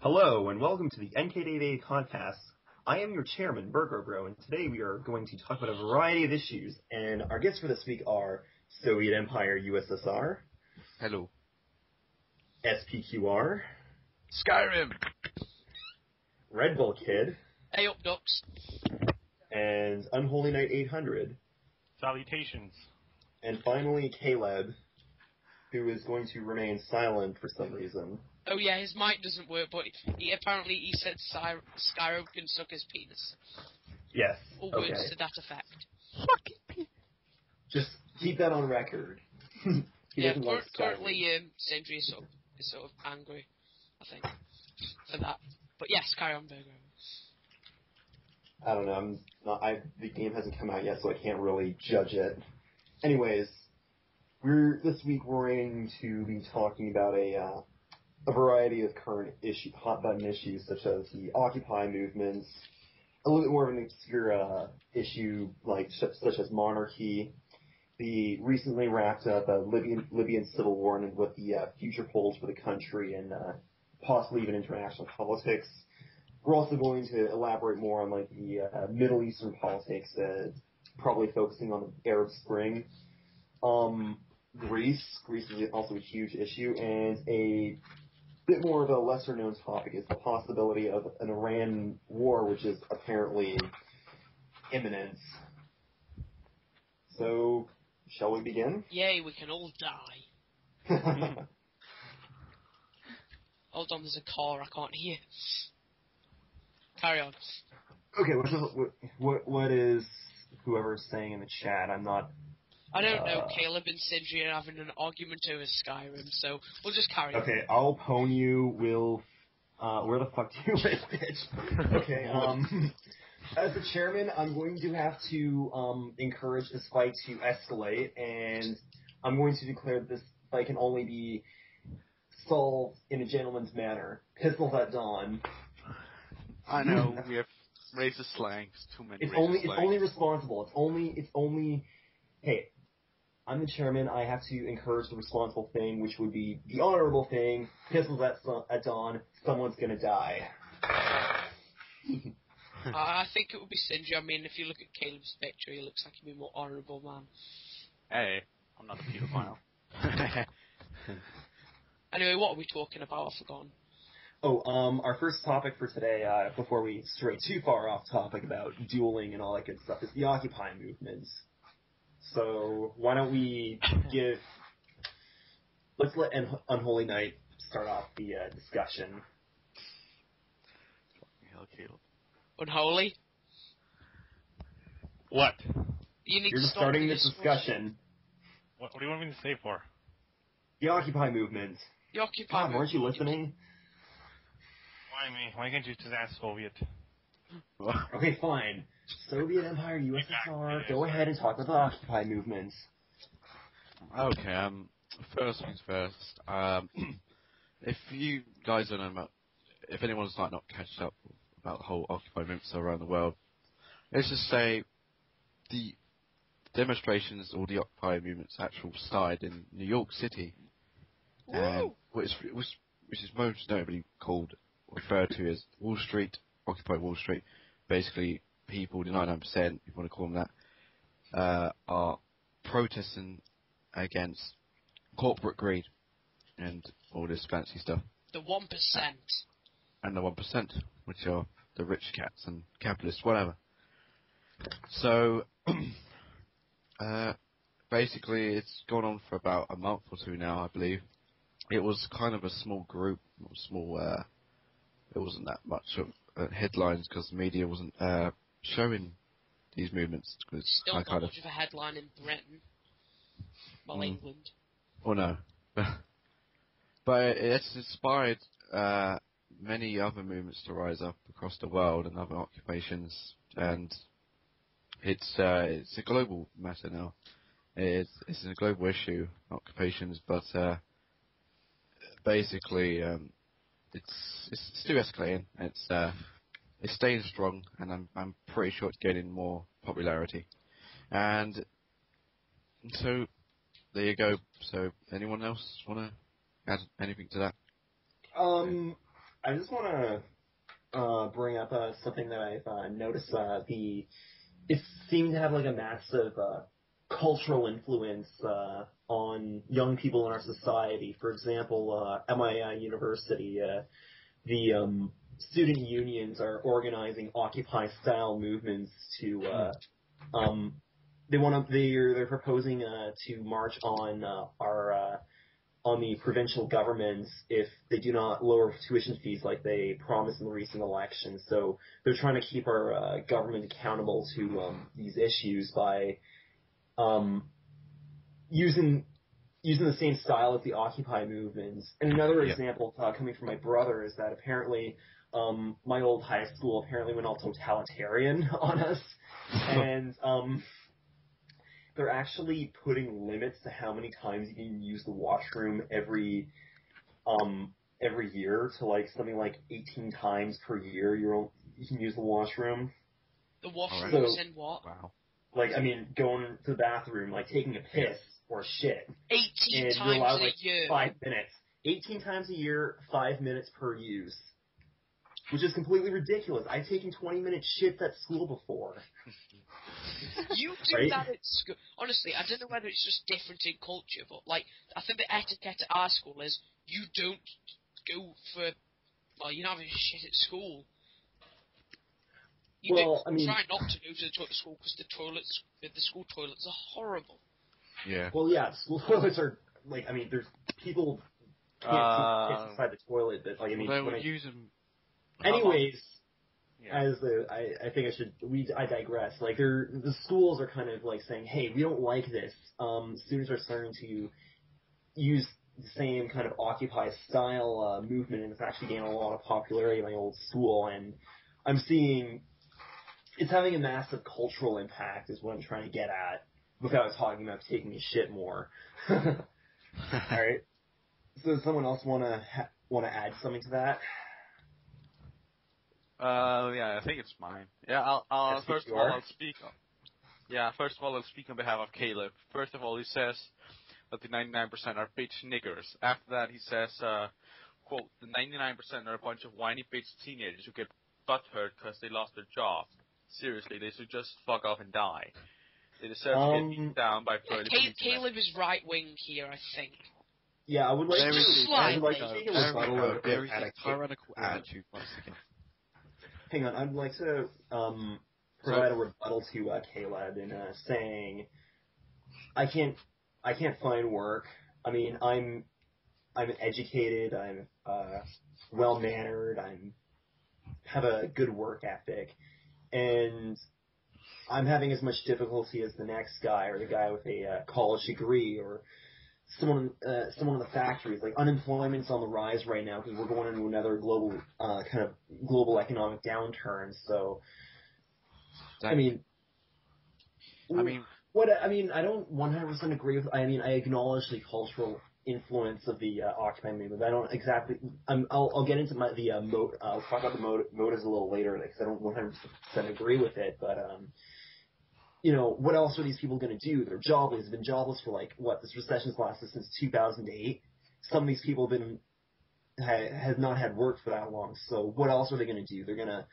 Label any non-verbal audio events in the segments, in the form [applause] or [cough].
Hello, and welcome to the NKVD podcast. I am your chairman, Burger Bro, and today we are going to talk about a variety of issues. And our guests for this week are Soviet Empire USSR, Hello. SPQR, Skyrim. Red Bull Kid, Hey up, ducks. and Unholy Knight 800. Salutations. And finally, Caleb, who is going to remain silent for some reason. Oh yeah, his mic doesn't work, but he apparently he said Sky- Skyrim can suck his penis. Yes. Or Okay. words to that effect. Just keep that on record. [laughs] he yeah, doesn't cur- like Skyrim. currently um, Sindri is sort, of, is sort of angry, I think, for that. But yes, Skyrim Burger. I don't know. I'm not. I the game hasn't come out yet, so I can't really judge it. Anyways, we're this week we're going to be talking about a uh, a variety of current issue, hot button issues such as the Occupy movements, a little bit more of an obscure uh, issue like such, as monarchy, the recently wrapped up uh, Libyan Libyan civil war, and what the uh, future holds for the country and uh, possibly even international politics. We're also going to elaborate more on like the uh, Middle Eastern politics, probably focusing on the Arab Spring. Um, Greece, Greece is also a huge issue, and a bit more of a lesser known topic is the possibility of an Iran war, which is apparently imminent. So, shall we begin? Yay, we can all die. [laughs] Hold on, there's a car I can't hear. Carry on. okay, what, what, what, what is whoever's saying in the chat? I'm not I don't know, Uh, Caleb and Sindri are having an argument over Skyrim, so we'll just carry on. Okay, I'll pwn you. Will, uh, where the fuck do you live, bitch? Okay, [laughs] um, as the chairman, I'm going to have to um encourage this fight to escalate, and I'm going to declare that this fight can only be solved in a gentleman's manner. Pistols at dawn. I know [laughs] we have racist slangs. Too many. It's racist only it's only responsible. It's only it's only hey, I'm the chairman. I have to encourage the responsible thing, which would be the honorable thing. Pistols at sun, at dawn. Someone's gonna die. [laughs] I I think it would be Sindri. I mean, if you look at Caleb's picture, he looks like he'd be a more honourable man. Hey, I'm not a pedophile. [laughs] [laughs] Anyway, what are we talking about? I've forgotten. Oh, um, our first topic for today, uh, before we stray too far off topic about dueling and all that good stuff, is the Occupy movement. So why don't we give? Let's let Un- Unholy Knight start off the uh, discussion. Hell, Caleb. Unholy? What? You need You're to stop starting with this this discussion. What, what do you want me to say for? The Occupy movement. The Occupy God, weren't you listening? Why me? Why can't you just ask Soviet? [laughs] Okay, fine. Soviet Empire, USSR. Go ahead and talk about the Occupy movements. Okay, um, first things first. Um, [clears throat] if you guys don't know about, if anyone's like not catched up about the whole Occupy movements around the world, let's just say the demonstrations or the Occupy movements actual started in New York City, and which which which is most notably called referred to as Wall Street, Occupy Wall Street. Basically, people, the 99%, if you want to call them that, uh, are protesting against corporate greed and all this fancy stuff, The 1%. and the 1%, which are the rich cats and capitalists, whatever. So, [clears throat] uh, basically, it's gone on for about a month or two now, I believe. It was kind of a small group, small, uh, it wasn't that much of uh, headlines because the media wasn't uh, showing these movements. Cause Still I not kind of much of a headline in Britain. Well, Mm. England. Well, no. [laughs] but it's inspired uh, many other movements to rise up across the world and other occupations, and it's uh, it's a global matter now. It's it's a global issue, occupations, but uh, basically um, it's it's still escalating. It's uh, it's staying strong, and I'm I'm pretty sure it's gaining more popularity. And so there you go. So anyone else want to add anything to that? Um, I just want to uh, bring up uh, something that I've uh, noticed. Uh, the it seemed to have like a massive uh, cultural influence uh, on young people in our society. For example, uh, at my uh, university, uh, the um, student unions are organizing Occupy style movements to. Uh, um, they want to. They're they're proposing uh, to march on uh, our. Uh, on the provincial governments if they do not lower tuition fees like they promised in the recent election. So they're trying to keep our uh, government accountable to um, these issues by um, using using the same style as the Occupy movements. And another Yeah. example uh, coming from my brother is that apparently um, my old high school apparently went all totalitarian [laughs] on us, [laughs] and um, they're actually putting limits to how many times you can use the washroom every um every year to like something like 18 times per year you're on- you can use the washroom The washroom Alright. is in what? Wow. like i mean going to the bathroom like taking a piss or shit 18 And you're times allowed, a like, year. 5 minutes 18 times a year 5 minutes per use which is completely ridiculous i've taken 20 minute shits at school before You do Right? that at school. Honestly, I don't know whether it's just different in culture, but like, I think the etiquette at our school is you don't go for, well, you're not having shit at school. You Well, don't I mean- try not to go to the toilet school because the toilets, the school toilets are horrible. Yeah. well yeah school [laughs] toilets are like i mean there's people can't Uh, inside the toilet but like i mean well, they when would I- use them. Anyways Yeah. as the I, I think I should we I digress. Like they're the schools are kind of like saying, hey, we don't like this. Um, students are starting to use the same kind of Occupy style uh, movement, and it's actually gaining a lot of popularity in my old school. And I'm seeing it's having a massive cultural impact, is what I'm trying to get at, without talking about taking a shit more. [laughs] [laughs] All right. So does someone else want to ha- want to add something to that? Uh, yeah, I think it's mine. Yeah, I'll, I'll Yes, first of all. I'll speak. On, yeah, first of all I'll speak on behalf of Caleb. First of all, he says that the 99% are bitch niggers. After that, he says, uh, quote, the 99% are a bunch of whiny bitch teenagers who get butthurt because they lost their job. Seriously, they should just fuck off and die. They deserve to Um, get beaten down by Yeah, burly Ca- Caleb is right wing here, I think. Yeah, I would like to. is- I would like to take a There we rebuttal go. of There is at a a- tyrannical attitude once again. Hang on, I'd like to um, provide a rebuttal to uh, Caleb in uh, saying I can't I can't find work. I mean, I'm I'm educated. I'm uh, well mannered. I'm have a good work ethic, and I'm having as much difficulty as the next guy or the guy with a uh, college degree or someone uh, someone in the factories. Like unemployment's on the rise right now because we're going into another global uh, kind of global economic downturn. So, I mean, I mean, what I mean, I don't 100% agree with. I mean, I acknowledge the cultural influence of the uh, Occupy movement. but I don't exactly. I'm, I'll, I'll get into my the uh, mo- uh, I'll talk about the mot- motives a little later because I don't 100% agree with it. But um, you know, what else are these people going to do? They're jobless. They've been jobless for like what? This recession's lasted since 2008. Some of these people have been ha- have not had work for that long. So what else are they going to do? They're going to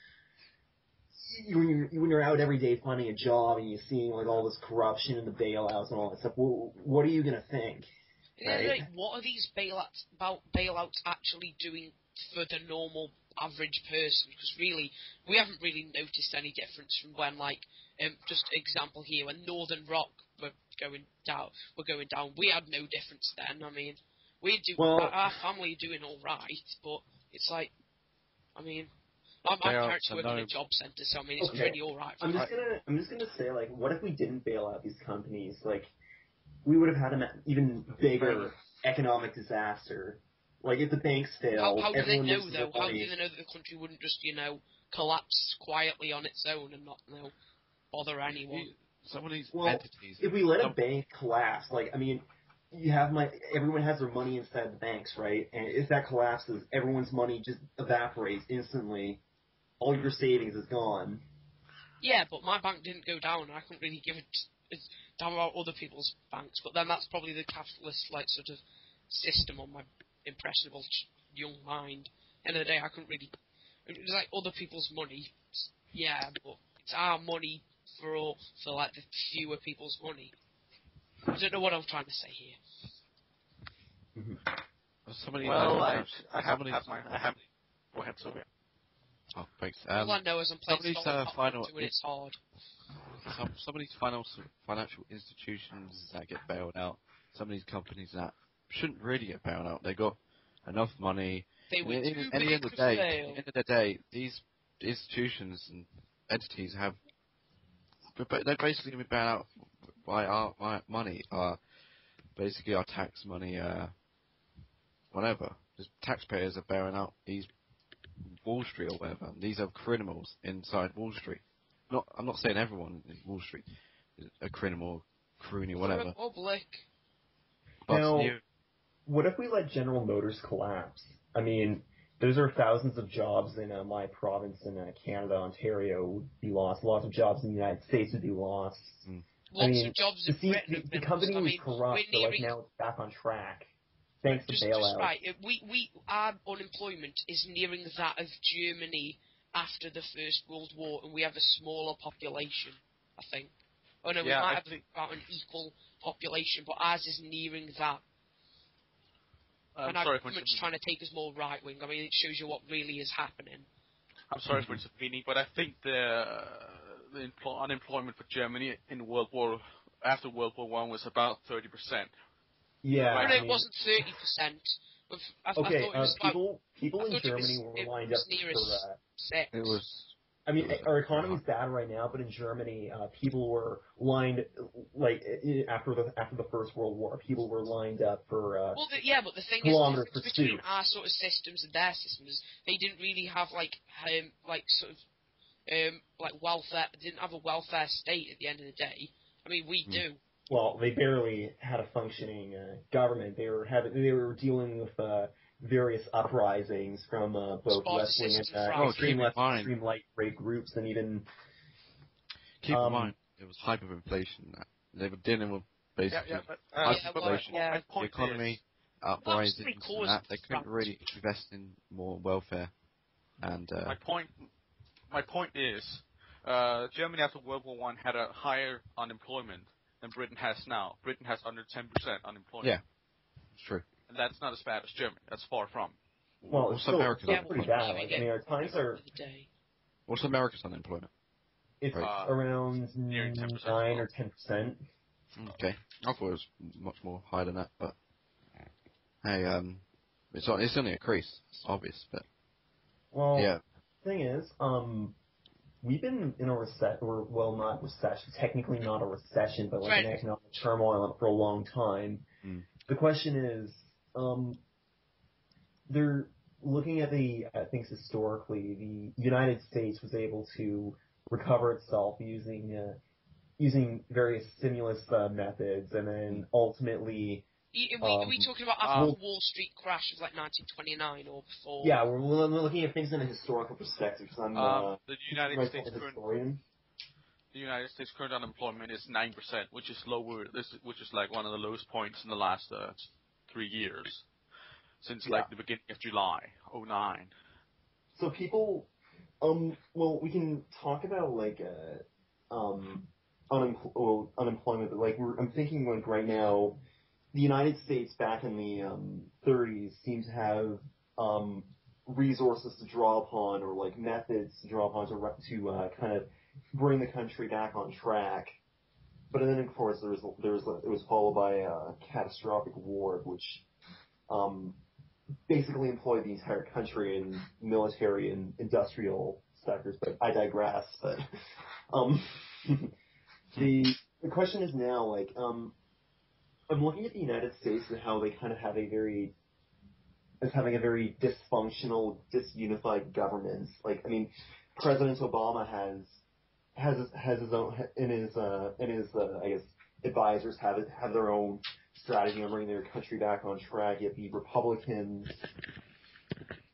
when you're when you're out every day finding a job and you're seeing like all this corruption and the bailouts and all that stuff, well, what are you gonna think? Yeah, Right. like, what are these bailouts about bailouts actually doing for the normal average person? Because really, we haven't really noticed any difference from when, like, um, just example here, when Northern Rock were going down, were going down. We had no difference then. I mean, we do. Well- our, our family are doing all right, but it's like, I mean, my, my parents work in a job centre, so I mean, it's Okay. pretty all right. For I'm just gonna I'm just gonna say like, what if we didn't bail out these companies? Like, we would have had an even bigger economic disaster. Like if the banks failed, How, how do they know though? How do they know that the country wouldn't just, you know, collapse quietly on its own and not, you know, bother anyone? some of these Well, entities. if we let a bank collapse, like I mean, you have my everyone has their money inside the banks, right? And if that collapses, everyone's money just evaporates instantly. All your savings is gone. Yeah, but my bank didn't go down. I couldn't really give it it's down about other people's banks. But then that's probably the capitalist like sort of system on my impressionable young mind. end of the day, I couldn't really. It's like other people's money, yeah, but it's our money for all for like the fewer people's money. I don't know what I'm trying to say here. Somebody, Well, uh, I, I have somebody- had my. I have. Go ahead, Sylvia. Oh, thanks. all I Um, know is I'm playing somebody's, uh, final- Battlefront 2 and it's hard. some, some of these financial financial institutions that get bailed out, some of these companies that shouldn't really get bailed out. They got enough money. They And were at the too at the end of to the day, at the end of the day, these institutions and entities have, but but they're basically going to be bailed out by our my money, our basically our tax money, uh, whatever. The taxpayers are bailing out these Wall Street or whatever. These are criminals inside Wall Street. Not, I'm not saying everyone in Wall Street is a criminal, croony, whatever. Republic. But Now- you- What if we let General Motors collapse? I mean, those are thousands of jobs in uh, my province in uh, Canada, Ontario would be lost. Lots of jobs in the United States would be lost. Lots mean, of jobs The, in Britain the, the company lost. I was mean, corrupt, we're but like now it's back on track. Thanks to just, bailouts. just right. uh, We we our unemployment is nearing that of Germany after the First World War, and we have a smaller population. I think. Oh no, we Yeah, might I have think- about an equal population, but ours is nearing that. I'm and our sorry for government's trying to take us more right wing. I mean, it shows you what really is happening. I'm sorry for intervening, but I think the the empl- unemployment for Germany in World War after World War One was about thirty percent. Yeah. But I it wasn't thirty percent. I, I Okay, thought uh, about people people in thought it was- Germany were lined up for. as- Uh, six. it was I mean, our economy is bad right now, but in Germany, uh, people were lined like after the after the First World War, people were lined up for. Uh, Well, the, yeah, but the thing Kilometer is, the between pursuit. our sort of systems and their systems, they didn't really have like um, like sort of um, like welfare. Didn't have a welfare state at the end of the day. I mean, we Hmm. do. well, they barely had a functioning uh, government. They were having they were dealing with uh, various uprisings from uh, both Spartacus left wing and and uh, Franco. extreme left, mind- extreme light right groups, and even keep Um, in mind it was hyperinflation. That they were dealing with basically yeah, but uh, well, but hyperinflation, yeah. my the economy is, uprising and that. They couldn't really invest in more welfare and uh, my point my point is, uh, Germany after World War One had a higher unemployment than Britain has now. Britain has under ten percent unemployment. Yeah. it's true. And that's not as bad as Germany. That's far from. well, it's What's still, America's still Yeah, pretty unemployment? bad. Like, I mean, our times are At the day. What's America's unemployment? it's Uh, around nine or ten percent. Okay, I thought it was much more higher than that, but hey, um, it's on- it's only a crease. It's obvious, but Well, yeah, thing is, um, we've been in a recession, or well, not recession, technically not a recession, but like Right. an economic turmoil for a long time. Mm. The question is, um, they're looking at the at things historically. The United States was able to recover itself using uh, using various stimulus uh, methods, and then ultimately, Are we, are we Um, talking about after um, the Wall Street crash of like 1929 or before? yeah, we're, we're looking at things in a historical perspective. Because I'm uh, Um, the United myself States current historian. the United States current unemployment is nine percent, which is lower. This which is like one of the lowest points in the last uh, three years, since like the beginning of July '09. So people, um, well, we can talk about like uh, um, unempl- well, unemployment, but like we're, I'm thinking like right now, the United States back in the um, 30s seemed to have um, resources to draw upon or like methods to draw upon to to uh, kind of bring the country back on track. But then of course there was there was it was followed by a catastrophic war, which um, basically employed the entire country in military and industrial sectors, but I digress. But um, [laughs] the the question is now like um, I'm looking at the United States and how they kind of have a very as having a very dysfunctional, disunified government. Like I mean, President Obama has has has his own in his uh in his uh, I guess advisors have it have their own strategy on bringing their country back on track. Yet the Republicans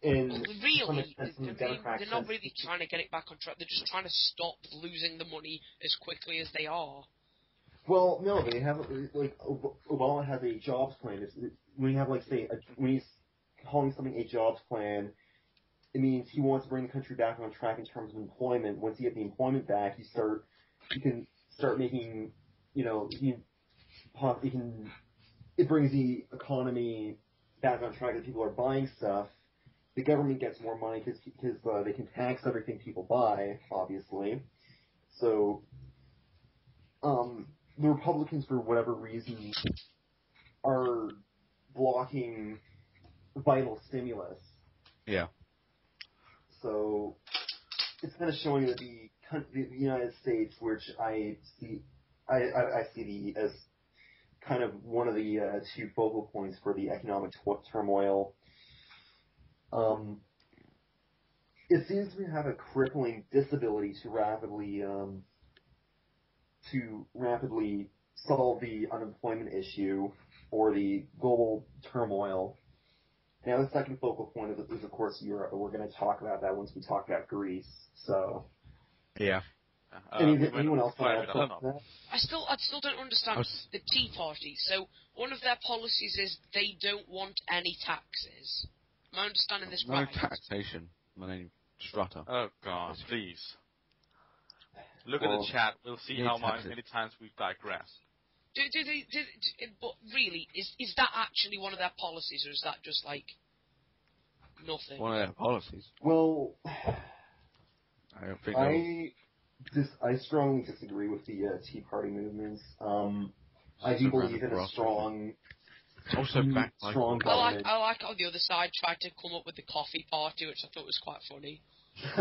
in really, extent, from the they're not sense- really trying to get it back on track. They're just trying to stop losing the money as quickly as they are. Well, no, they have like Obama has a jobs plan. It's, when you have like say a, when he's calling something a jobs plan, it means he wants to bring the country back on track in terms of employment. Once you get the employment back, you start, you can start making, you know, you, you can, it brings the economy back on track that people are buying stuff. The government gets more money because uh, they can tax everything people buy, obviously. So, um, the Republicans, for whatever reason, are blocking vital stimulus. Yeah. So it's kind of showing that the the United States, which I see, I, I, I see the as kind of one of the uh, two focal points for the economic t- turmoil. Um, it seems to have a crippling disability to rapidly um, to rapidly solve the unemployment issue or the global turmoil. Now, the second focal point is, is of course Europe, but we're going to talk about that once we talk about Greece. So, Yeah. Uh, Any, we anyone else want to add topic. that? I still, I still don't understand was- the Tea Party. So one of their policies is they don't want any taxes. Am I understanding this No right? taxation. My name Strutter. Oh God, please. [sighs] Look at the chat. We'll see how many, many times we've digressed. Do, do they? Do, do, but really, is is that actually one of their policies, or is that just like nothing? One of their policies. Well, I don't think. I dis- I strongly disagree with the uh, Tea Party movements. Um, I do believe in a grasp, strong, Also strong I like. I like how the other side tried to come up with the coffee party, which I thought was quite funny. [laughs]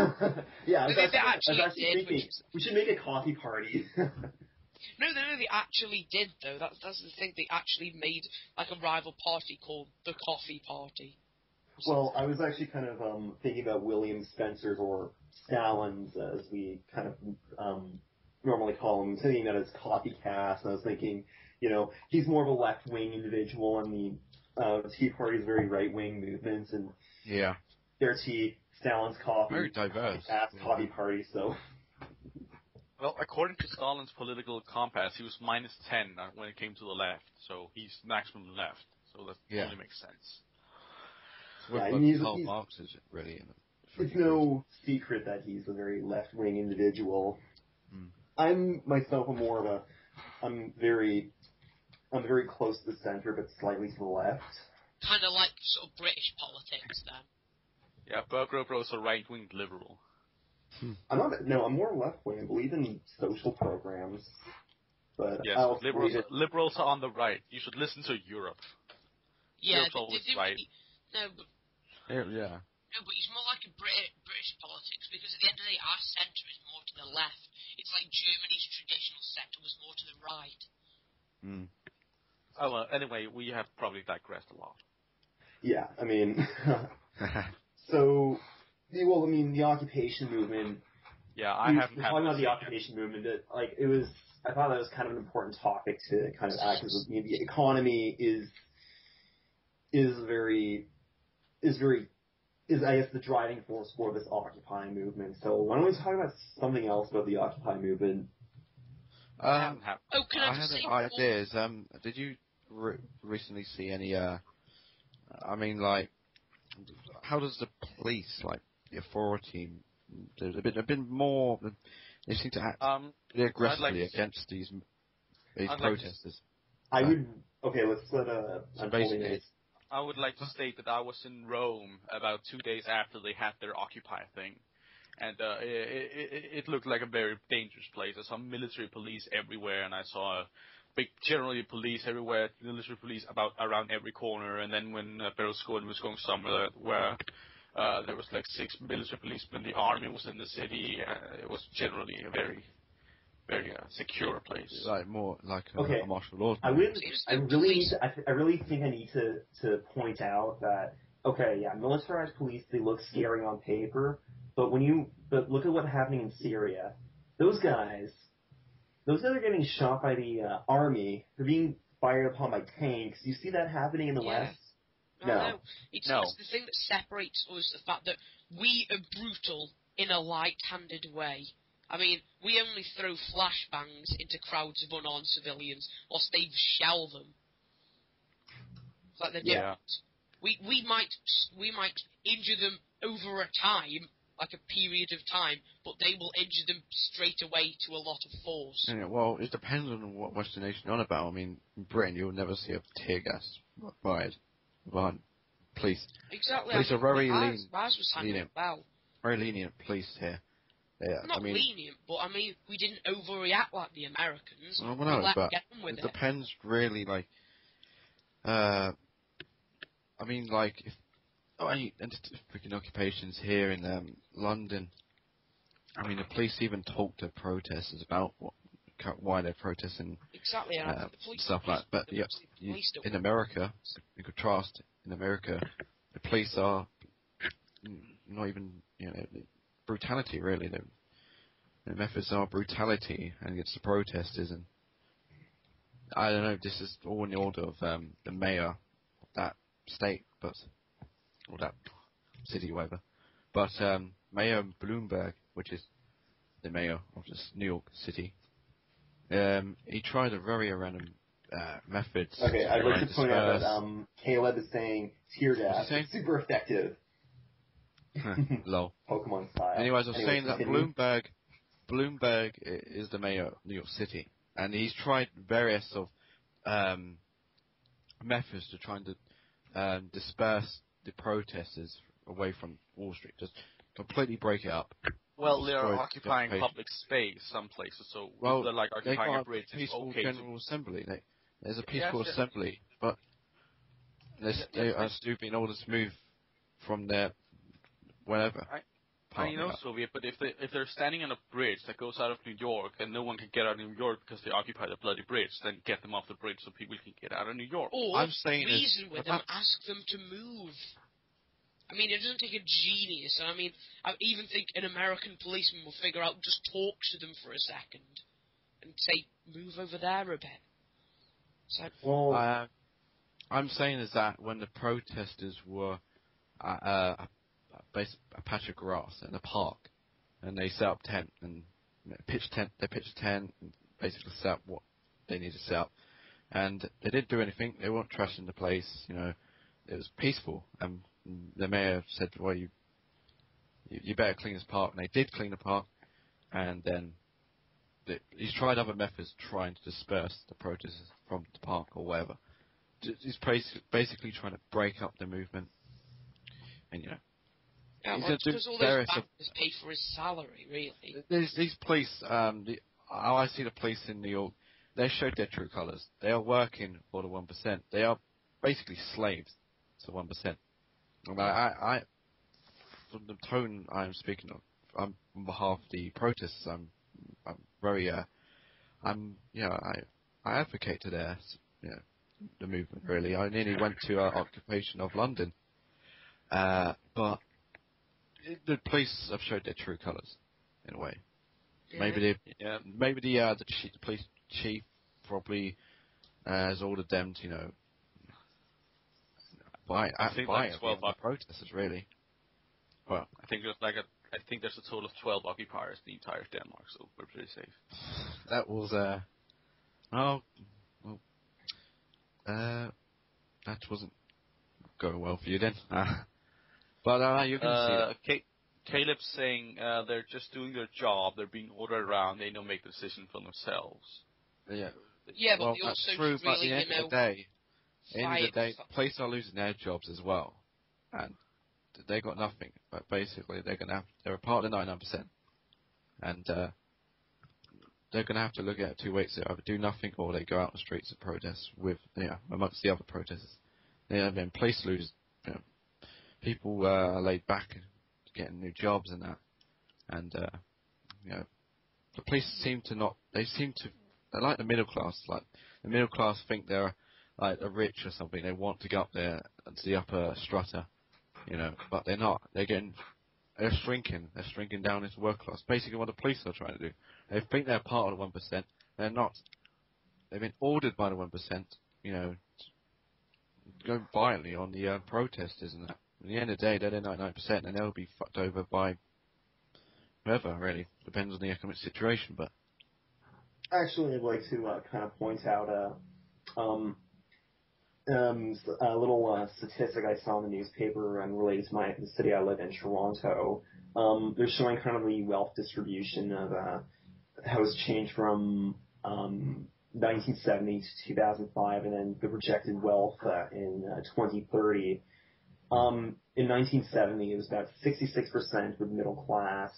yeah, I was They- actually, I was actually actually did, thinking is- we should make a coffee party. [laughs] No, no, no, they actually did though. That's that's the thing. They actually made like a rival party called the Coffee Party. well, I was actually kind of um, thinking about William Spencer's or Stalin's, as we kind of um, normally call him, thinking that as copycats. And I was thinking, you know, he's more of a left wing individual, and the uh, Tea Party is very right wing movement, and Yeah. their tea, Stalin's coffee, Very diverse. ass coffee party. So Well, according to Stalin's political compass, he was minus 10 uh, when it came to the left, so he's maximum left. So that Yeah. only makes sense. So what Yeah, about he's- Karl he's- Marx is it really? In it's no secret that he's a very left wing individual. Hmm. I'm myself a more of a I'm very I'm very close to the center but slightly to the left. Kind of like sort of British politics then. Yeah, Berggrove is a right-wing liberal. I'm not no, I'm more left wing. I believe in social programs. But Yes, I also liberals, it- liberals are on the right. You should listen to Europe. Yeah, You're they, always they right. really- No, but Yeah, yeah. no, but it's more like a Brit- British politics because at the end of the day, our centre is more to the left. It's like Germany's traditional centre was more to the right. Mm. Oh, well, anyway, we have probably digressed a lot. yeah, I mean [laughs] [laughs] so the- well I mean the occupation movement Yeah, I we- haven't had talking about this the yet. occupation movement. That like it was, I thought that was kind of an important topic to kind of act as you know, the economy is is very is very is I guess the driving force for this Occupy movement. So why don't we talk about something else about the Occupy movement? I Um. Oh, can I, I just had an before- ideas. Um, did you re- recently see any? Uh, I mean, like, how does the police, like the authority, there's a bit, a bit more. They seem to act Um, aggressively I'd like to- against these these I'd like to- protesters. I would okay. Let's let uh. So basically, this. I would like to state that I was in Rome about two days after they had their Occupy thing, and uh, it, it, it looked like a very dangerous place. I saw military police everywhere, and I saw big, generally police everywhere, military police about around every corner. And then when uh, Berlusconi was going somewhere where uh, there was like six military police, when the army was in the city, uh, it was generally a very, very uh, secure place. like more like a, Okay. a martial law. I would. I really need to. I, th- I really think I need to to point out that okay, yeah, militarized police they look scary on paper, but when you but look at what's happening in Syria, those guys, those guys are getting shot by the uh, army. They're being fired upon by tanks. You see that happening in the Yeah. West? No, No. It's, No. it's the thing that separates us, the fact that we are brutal in a light-handed way. I mean, we only throw flashbangs into crowds of unarmed civilians, whilst they shell them. It's like they're Yeah. different. we we might we might injure them over a time, like a period of time, but they will injure them straight away to a lot of force. Yeah, well, it depends on what Western nation you're on about. I mean, in Britain, you'll never see a tear gas fired behind police. Exactly. Police I are very lean- ours was lenient. well. Very lenient police here. Yeah, Not I mean, lenient, but I mean, we didn't overreact like the Americans. We no, let but it it. depends really, like, uh, I mean, like, if, oh, I and just freaking occupations here in um, London. I mean, the police even talk to protesters about what, why they're protesting Exactly. and uh, stuff like. But yeah, you, in America, in contrast, in America, the police are not even you know brutality really. The, the methods are brutality against the protesters, and I don't know. This is all in the order of um, the mayor of that state, but or that city, whatever. But um, Mayor Bloomberg, which is the mayor of this New York City, um, he tried a very random uh, methods. Okay, I'd like to point out that um, Caleb is saying tear gas saying? super effective. [laughs] Lol. Pokemon style. Anyways, I was saying that continue. Bloomberg, Bloomberg is the mayor of New York City, and he's tried various of um, methods to try and um, disperse the protesters away from Wall Street, just completely break it up. Well, they're occupying occupation. public space some places, so Well, they're like occupying got a a bridge. It's peaceful okay. to- general assembly. They, there's a peaceful yes. assembly, but they're, Yes, they yes, are yes. stupid in order to move from their wherever. I- part I of know, that. Soviet, but if they if they're standing on a bridge that goes out of New York and no one can get out of New York because they occupy the bloody bridge, then get them off the bridge so people can get out of New York. Or I'm saying is- reason with them, ask them to move. I mean, it doesn't take a genius, I mean, I even think an American policeman will figure out, just talk to them for a second, and say, move over there a bit. So, Well, Uh, I'm saying is that when the protesters were at uh, a, a, patch of grass in a park, and they set up tent and you know, pitched tent, they pitched a tent and basically set up what they needed to set up, and they didn't do anything. They weren't trashing the place. You know, it was peaceful. And the mayor said, "Well, you you, better clean this park," and they did clean the park, and then. the- He's tried other methods trying to disperse the protesters from the park or whatever. J- He's basically trying to break up the movement. And you know, yeah, He's well, gonna do all various those bankers pay for his salary, really. these these police, um, the, how I see the police in New York, they showed their true colours. They are working for the one percent. They are basically slaves to one percent. And I, I, I, from the tone I am speaking of, I'm on behalf of the protesters. I'm, I'm very, uh, I'm, you know, I, I advocate to their, you know, the movement. Really, I nearly went to uh, occupation of London, uh, but it, the police have showed their true colours in a way. Maybe they, Yeah. maybe the uh, the, chief, the police chief probably uh, has ordered them to, you know, buy I think buy like 12 from protesters really. Well, I think there's like a I think there's a total of 12 occupiers in the entire Denmark, so we're pretty safe. that was uh, oh, well, uh, that wasn't going well for you then. Uh, [laughs] but uh, you can gonna see that. Uh, Caleb's saying uh, they're just doing their job. They're being ordered around. They don't make the decision for themselves. Yeah, Yeah, but well, they that's also true. But at the end you know, of the day, at the end of the day, police are losing their jobs as well, and they got nothing. But basically, they're gonna have they're a part of the 99 percent, and uh, they're gonna have to look at two ways: they either do nothing or they go out on the streets and protest with you know amongst the other protesters. Yeah, then police lose. You know, people uh, are laid back, getting new jobs and that, and uh, you know, the police seem to not. They seem to. They're like the middle class. Like the middle class think they're like a rich or something. They want to go up there to the upper strata, you know, but they're not. They're getting. They're shrinking. They're shrinking down into work class. Basically, what the police are trying to do. They think they're part of the one percent. They're not. They've been ordered by the one percent. You know, go violently on the uh, protesters and that. At the end of the day, they're the 99%, and they'll be fucked over by whoever, really. Depends on the economic situation, but actually, I'd like to uh, kind of point out, uh, um, um, a little uh, statistic I saw in the newspaper and related to my the city I live in, Toronto. Um, they're showing kind of the wealth distribution of uh, how it's changed from um, 1970 to 2005, and then the projected wealth uh, in uh, 2030. Um, in 1970, it was about 66% were middle class,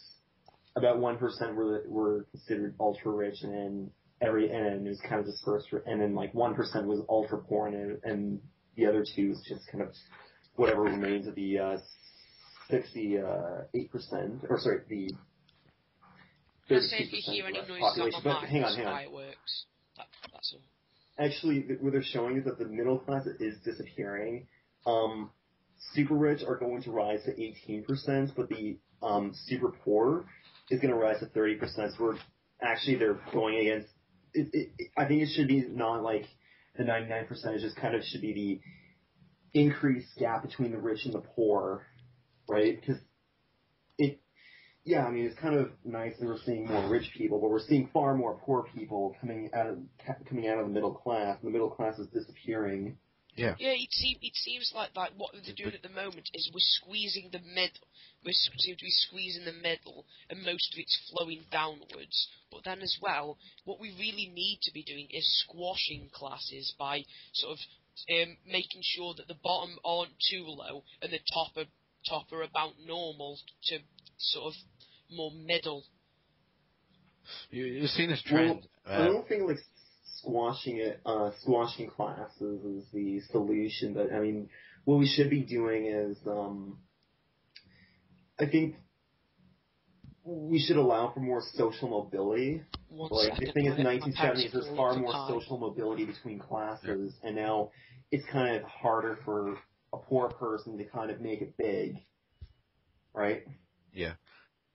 about 1% were were considered ultra rich, and every and it was kind of dispersed, and then like 1% was ultra poor, and, and the other two is just kind of whatever remains of the uh, 68 percent, or sorry, the if you hear any US noises population. on But hang on, hang on. fireworks. That, that's all. Actually, what they're showing is that the middle class is disappearing. Um, super rich are going to rise to 18%, but the um, super poor is going to rise to 30%. So we're actually they're going against. It, it, I think it should be not like the 99%. It just kind of should be the increased gap between the rich and the poor, right? Because it. Yeah, I mean it's kind of nice that we're seeing more rich people, but we're seeing far more poor people coming out of coming out of the middle class. The middle class is disappearing. Yeah, Yeah, it seems it seems like like what they're doing at the moment is we're squeezing the middle. We seem to be squeezing the middle, and most of it's flowing downwards. But then as well, what we really need to be doing is squashing classes by sort of um, making sure that the bottom aren't too low and the top are top are about normal to sort of more middle. You, you've seen this trend. I uh, don't think like squashing it, uh, squashing classes is the solution. But I mean, what we should be doing is, um, I think we should allow for more social mobility. One Like second, the thing is, in my- my 1970s, parents there's far more for social mobility between classes, and now it's kind of harder for a poor person to kind of make it big, right? Yeah.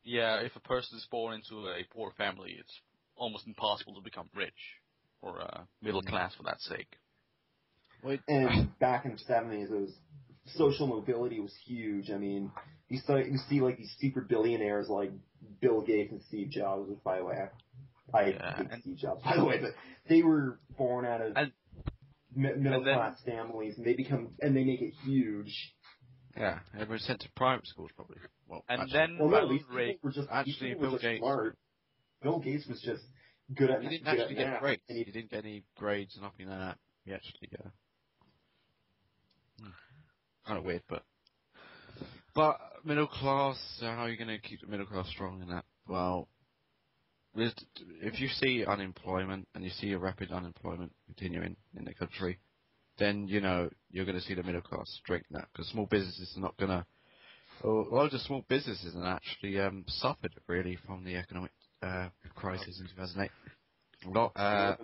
Yeah, if a person is born into a poor family, it's almost impossible to become rich or uh, middle class for that sake. wait, And [laughs] back in the seventies, it was social mobility was huge. I mean, you saw you see like these super billionaires like Bill Gates and Steve Jobs. Which, by the way, I, I Yeah, hate and- Steve Jobs. By the way, but they were born out of And- mi- middle and then- class families, and they become and they make it huge. yeah, everyone's sent to private schools probably. Well, And actually, then Well, no, Ronald these people Reagan, were just actually, people Bill Gates- smart. Bill Gates was just good at he didn't actually get math, grades. he didn't get any grades, nothing like that. He actually, uh, kind of weird, but but middle class. Uh, how are you going to keep the middle class strong in that? Well, if you see unemployment and you see a rapid unemployment continuing in the country, then you know you're going to see the middle class strengthen that because small businesses are not going to. Well, loads of small businesses have actually um, suffered really from the economic uh, crisis in 2008. A lot uh,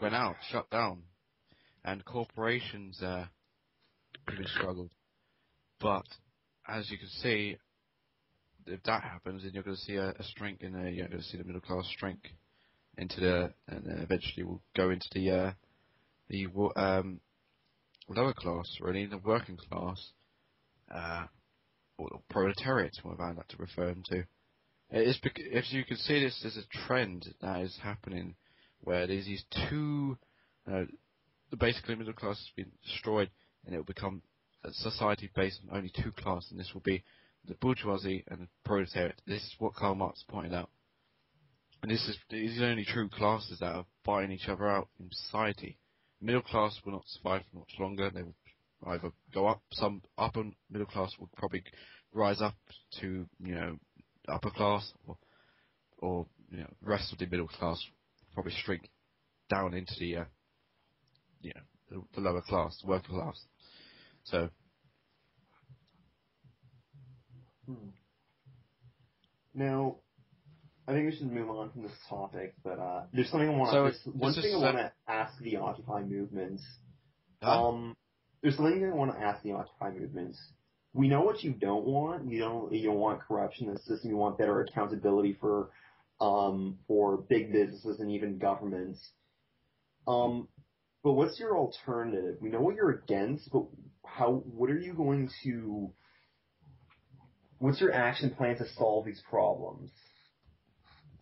went out, shut down, and corporations uh, really struggled. But as you can see, if that happens, then you're going to see a, a strength in the, you're going to see the middle class shrink into the, and then eventually we'll go into the uh, the um, lower class, really, the working class, uh, or the proletariat, whatever I like to refer them to. It's bec- if you can see this as a trend that is happening, where there's these two, uh, the basically middle class has been destroyed, and it will become a society based on only two classes, and this will be the bourgeoisie and the proletariat. This is what Karl Marx pointed out. And this is these are the only true classes that are fighting each other out in society. Middle class will not survive for much longer. They will either go up, some upper middle class will probably rise up to, you know, upper class, or, or you know, the rest of the middle class probably shrink down into the, uh, you know, the, the lower class, the working class. So, Hmm. Now, I think we should move on from this topic, but uh, there's something I want So, to. One thing I want to ask the Occupy movement. uh, Um, there's something I want to ask the Occupy movement. We know what you don't want. You don't. You don't want corruption in the system. You want better accountability for, um, for big businesses and even governments. Um, but what's your alternative? We know what you're against, but how? What are you going to? What's your action plan to solve these problems?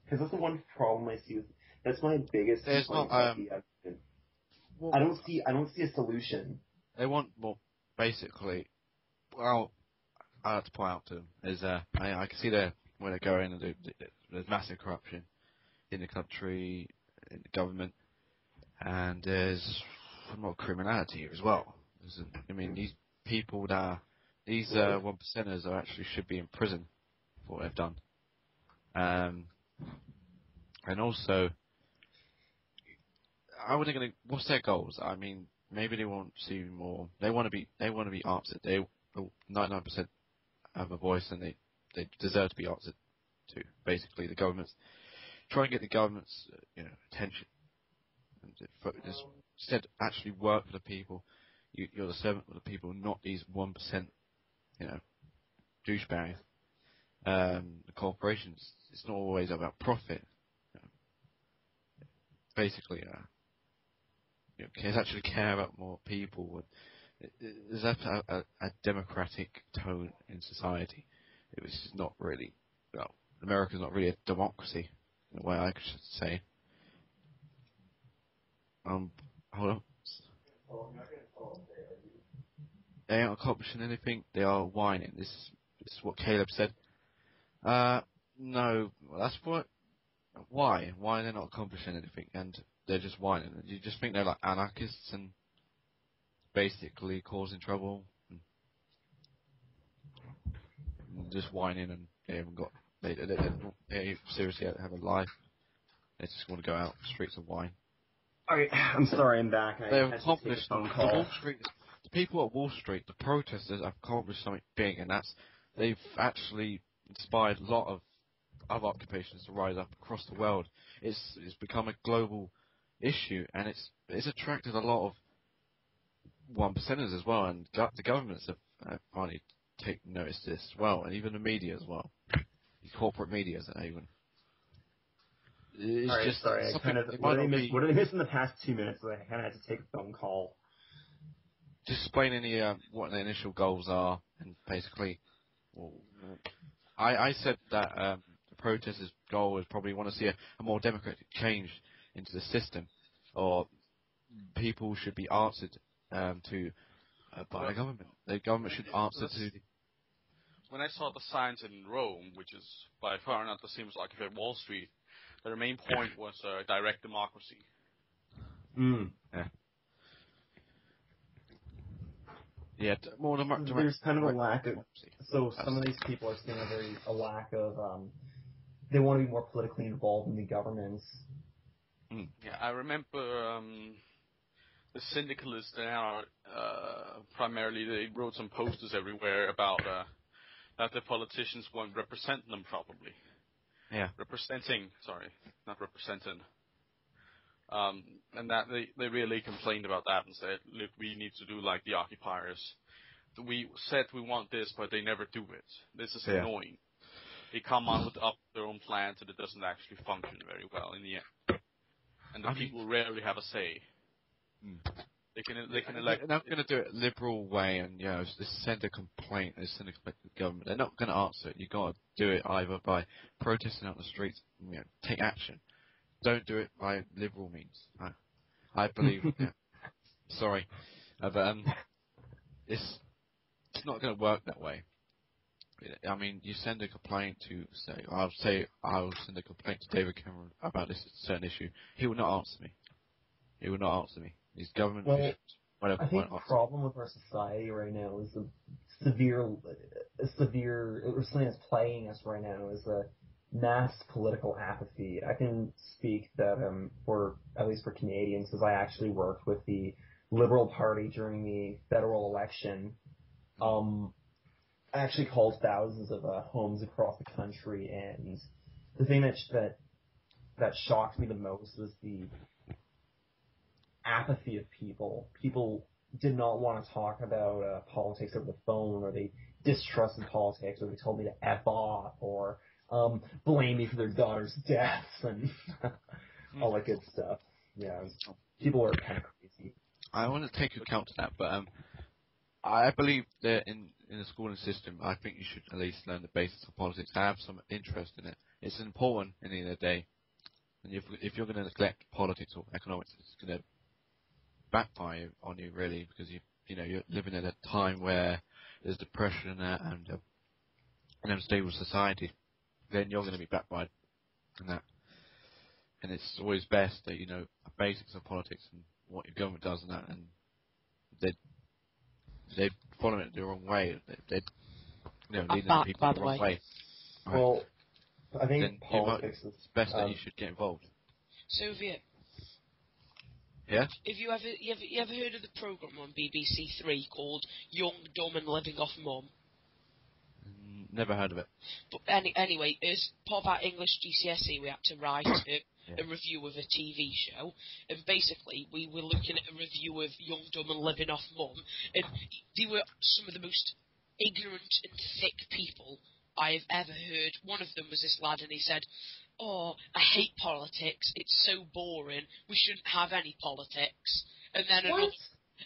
Because that's the one problem I see. With, that's my biggest. There's not, um, the argument. I don't see. I don't see a solution. they want more basically. Well, I have to point out to them is uh, I, I can see there where they're going and there's massive corruption in the country, in the government, and there's more criminality as well. There's, I mean, these people that are, these uh, one percenters are actually should be in prison for what they've done. Um, and also, I wasn't gonna. What's their goals? I mean, maybe they want to see more. They want to be. They want to be answered. They ninety nine percent have a voice, and they they deserve to be answered to. Basically, the government's trying to get the government's uh, you know attention, and just instead actually work for the people. You, you're the servant of the people, not these one percent, you know, douchebags. Um, the corporations. It's not always about profit. Basically, uh, you know, actually care about more people. There's a, a, a democratic tone in society. It was not really, well, America's not really a democracy, in a way I should say. Um, hold on. They aren't accomplishing anything. They are whining. This, this is what Caleb said. Uh, no, that's what. Why? Why are they not accomplishing anything? And they're just whining. You just think they're like anarchists and basically causing trouble, just whining, and they haven't got they they, they, they seriously have a life. They just want to go out the streets and whine. Alright, I'm sorry, I'm back. They've accomplished the Wall Street. The people at Wall Street, the protesters, have accomplished something big, and that's they've actually inspired a lot of other occupations to rise up across the world. It's it's become a global issue, and it's it's attracted a lot of one percenters as well, and go- the governments have, have finally taken notice of this as well, and even the media as well, the corporate media as even. It's just sorry, I kind of what did, miss, what did I miss in the past two minutes? I kind of had to take a phone call. Just explaining the uh, what the initial goals are, and basically, well, I I said that um, the protesters' goal is probably want to see a, a more democratic change into the system, or people should be answered um, to uh, by the government. The government should answer to. The when I saw the signs in Rome, which is by far not the same as like at Wall Street, their main point was uh, direct democracy. Mm. Yeah. Yeah, more direct. There's kind of a lack of. So some of these people are seeing a very a lack of. Um, they want to be more politically involved in the governments Mm. Yeah, I remember um, the syndicalists now uh, primarily they wrote some posters everywhere about uh, that the politicians weren't representing them properly. Yeah. Representing, sorry, not representing. Um, and that they, they really complained about that and said, look, we need to do like the occupiers. We said we want this, but they never do it. This is yeah. annoying. They come on with up their own plans and it doesn't actually function very well in the end and the I people mean, rarely have a say. Hmm. They can they can elect. They're not going to do it liberal way and you know just send a complaint. They send a complaint to the government. They're not going to answer it. You've got to do it either by protesting out the streets. You know, take action. Don't do it by liberal means. I, I believe. yeah. [laughs] Sorry, uh, but um, it's it's not going to work that way. I mean, you send a complaint to say, I'll say, I'll send a complaint to David Cameron about this certain issue. He will not answer me. He will not answer me. These government well, officials, whatever. I think the problem with our society right now is a severe, severe, or something that's plaguing us right now is a mass political apathy. I can speak that um, for at least for Canadians, because I actually worked with the Liberal Party during the federal election. Um, I actually called thousands of uh, homes across the country, and the thing that that that shocked me the most was the apathy of people. People did not want to talk about uh, politics over the phone, or they distrusted politics, or they told me to f off, or um, blame me for their daughter's [laughs] deaths, and [laughs] all that good stuff. Yeah, people are kind of crazy. I want to take account to that, but um, I believe that in in the schooling system, I think you should at least learn the basics of politics. Have some interest in it. It's important in the end of the day. And if if you're going to neglect politics or economics, it's going to backfire on you really because you you know you're living in a time where there's depression and that, uh, an unstable society, then you're going to be backed by and that. And it's always best that you know the basics of politics and what your government does and that, and they they follow it the wrong way. They, they you know I'm leading back, people by the the wrong way. way. Right. Well, I think Then you might- is It's best that um, you should get involved. Soviet. Yeah? Have you ever you ever, you ever heard of the program on BBC Three called Young, Dumb, and Living Off Mum? Mm, Never heard of it. But any, anyway, as part of our English GCSE, we had to write [coughs] a, Yeah. a review of a TV show, and basically we were looking at a review of Young, Dumb, and Living Off Mum, and they were some of the most ignorant and thick people I have ever heard. One of them was this lad, and he said, "Oh, I hate politics. It's so boring. We shouldn't have any politics." And then another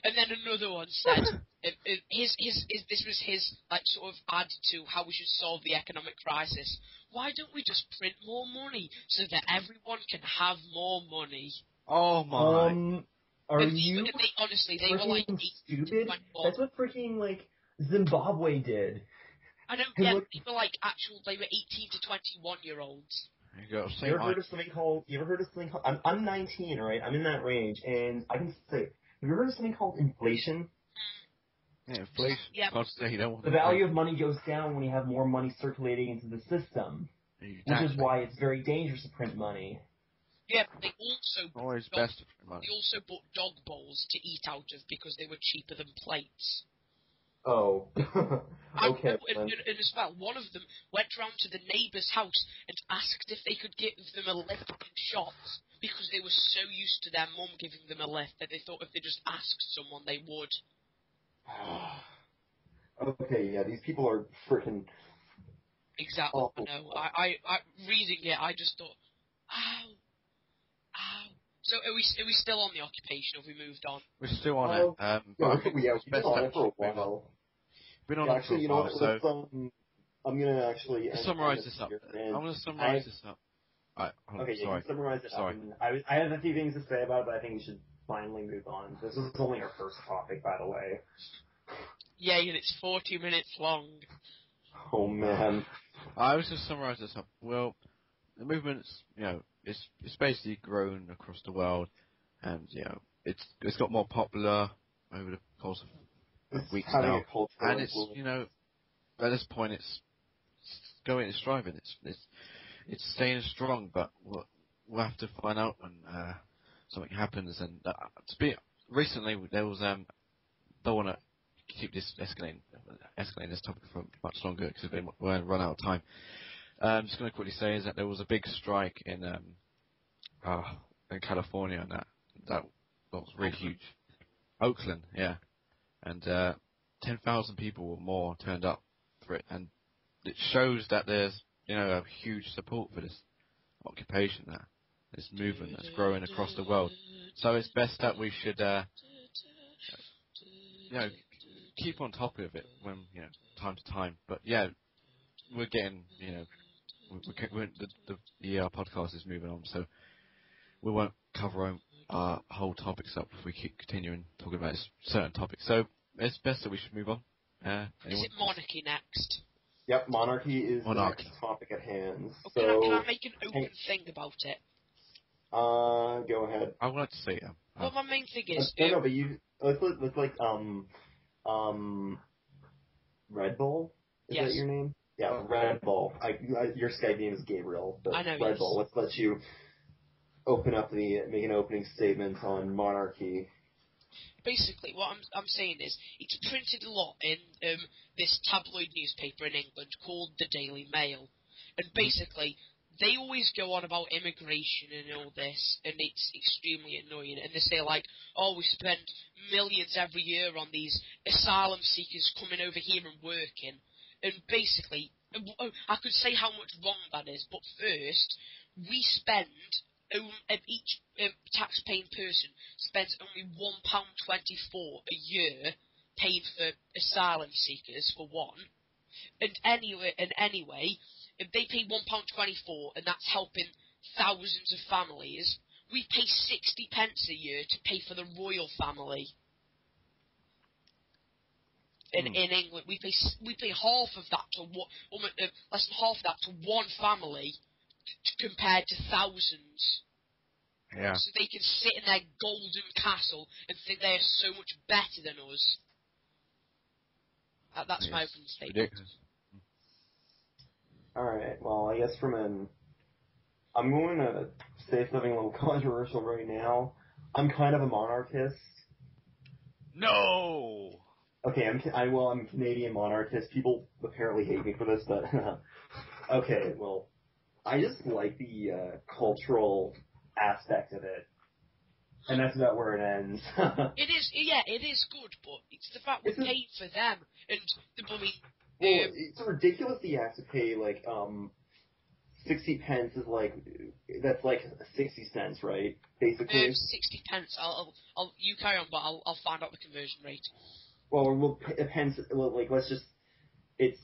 and then another one said, [laughs] his, his, his, this was his, like, sort of add to how we should solve the economic crisis. Why don't we just print more money so that everyone can have more money? Oh my! Um, are and they, you they, honestly, they were like, freaking stupid? That's what freaking like Zimbabwe did. I know, Hey, yeah, look- they were like actual, they were 18 to 21 year olds. you got the You ever heard of something called? You ever heard of something called? I'm I'm 19, right? I'm in that range, and I can say, have you ever heard of something called inflation? Hmm. Yeah, inflation. Yeah. Can't say you don't The to value of money goes down when you have more money circulating into the system, which is why it's very dangerous to print money. Yeah, but they also, Always dog- best to print money. they also bought dog bowls to eat out of because they were cheaper than plates. Oh, [laughs] okay. and, and, as well, one of them went round to the neighbour's house and asked if they could give them a lift and shops because they were so used to their mum giving them a lift that they thought if they just asked someone they would. [sighs] okay, yeah, these people are freaking. Exactly. I know. I, I, I reading it, I just thought. So are we are we still on the occupation? or Have we moved on? We're still on Well, it. Um, but Yeah, I think yeah, it's we've been best on that it for a we move on. while. We've been on Yeah, it actually, for you a know while, what? so Let's, um, I'm gonna actually summarise this this up. I'm going to summarise I- this up. Alright, hold on, Okay, sorry. you can summarize it. up, Sorry. and I, was- I have a few things to say about it, but I think we should finally move on. This is only our first topic, by the way. Yay, and it's 40 minutes long. Oh man. I was just summarise this up. Well, the movement's, you know, it's it's basically grown across the world, and you know, it's it's got more popular over the course of It's weeks now. and it's you know, at this point, it's it's going, it's thriving, it's it's it's staying strong. But we'll, we'll have to find out when uh, something happens. And uh, to be recently, there was um, don't want to keep this escalating escalating this topic for much longer because we're going to run out of time. Um, just going to quickly say is that there was a big strike in um, uh, in California, and that that was really huge. Oakland, yeah, and uh, ten thousand people or more turned up for it, and it shows that there's you know a huge support for this occupation there, this movement that's growing across the world. So it's best that we should uh, you know keep on top of it when you know time to time. But yeah, we're getting you know we, we, ca- we're, the the, the uh, podcast is moving on, so we won't cover our, our whole topics up if we keep continuing talking about certain topics. So it's best that we should move on. Uh, Is it monarchy next? Yep, monarchy is Monarchy. the next topic at hand. Oh, can, I, can So, I make an open thing about it? uh, go ahead. I would like to say um, Well, my main thing is, no, no, but you let's let- let's like um um Red Bull. Is Yes. that your name? Yeah, Red Bull. I, I your Skype name is Gabriel, but I know, Red. Bull. Let's let you open up the make an opening statement on monarchy. basically what I'm, I'm saying is, it's printed a lot in um, this tabloid newspaper in England called the Daily Mail, and basically they always go on about immigration and all this, and it's extremely annoying. And they say like, "Oh, we spend millions every year on these asylum seekers coming over here and working," and basically, oh, I could say how much wrong that is, but first, we spend. Each um, tax-paying person spends only one pound twenty-four a year paying for asylum seekers for one, and anyway, and anyway, if they pay one pound twenty-four, and that's helping thousands of families. We pay sixty pence a year to pay for the royal family. In, Hmm. in England, we pay we pay half of that to one, uh, less than half of that to one family, t- compared to thousands. Yeah. So they can sit in their golden castle and think they are so much better than us. That, that's my Yes. opening statement. Ridiculous. Alright, well, I guess from an. I'm going to say something a little [laughs] controversial right now. I'm kind of a monarchist. No. Okay, I'm I well, I'm a Canadian monarchist. People apparently hate me for this, but [laughs] okay, well, I just like the uh, cultural aspect of it, and that's about where it ends. [laughs] It is, yeah, it is good, but it's the fact we're It's a- for them, and the, mean, well, um, it's ridiculous that you have to pay like um, sixty pence is like that's like sixty cents, right? Basically. um, sixty pence. I'll, I'll, I'll, you carry on, but I'll, I'll find out the conversion rate. Well, well, p- a pence. Well, like let's just. It's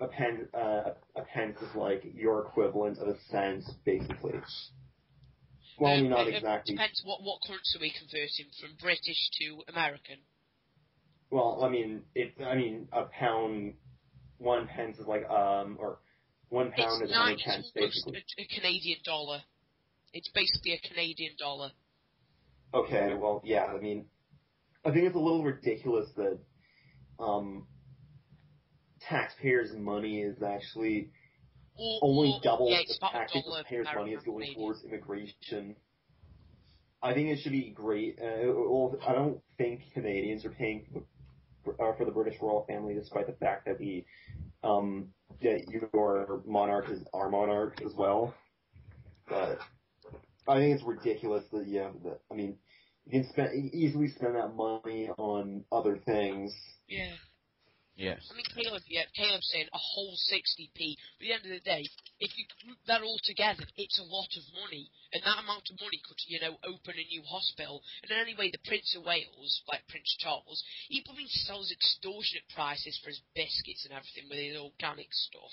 a pen. Uh, a pence is like your equivalent of a cent, basically. Well, Um, not it- it exactly. Depends what what currency we're converting from British to American. Well, I mean, it. I mean, a pound. One pence is like um, or one pound It's is nine. pence, basically. a, a Canadian dollar. It's basically a Canadian dollar. Okay, well, yeah. I mean, I think it's a little ridiculous that um, taxpayers' money is actually Or, only or, double yeah, the taxpayers' money is going towards immigration. I think it should be great. Uh, well, I don't think Canadians are paying for, uh, for the British royal family, despite the fact that we, um, that your monarch is our monarch as well. But I think it's ridiculous that yeah, that, I mean, you can spend easily spend that money on other things. Yeah. Yes. I mean, Caleb, yeah, Caleb's saying a whole 60p. But at the end of the day, if you group that all together, it's a lot of money. And that amount of money could, you know, open a new hospital. And anyway, the Prince of Wales, like Prince Charles, he probably sells extortionate prices for his biscuits and everything with his organic stuff.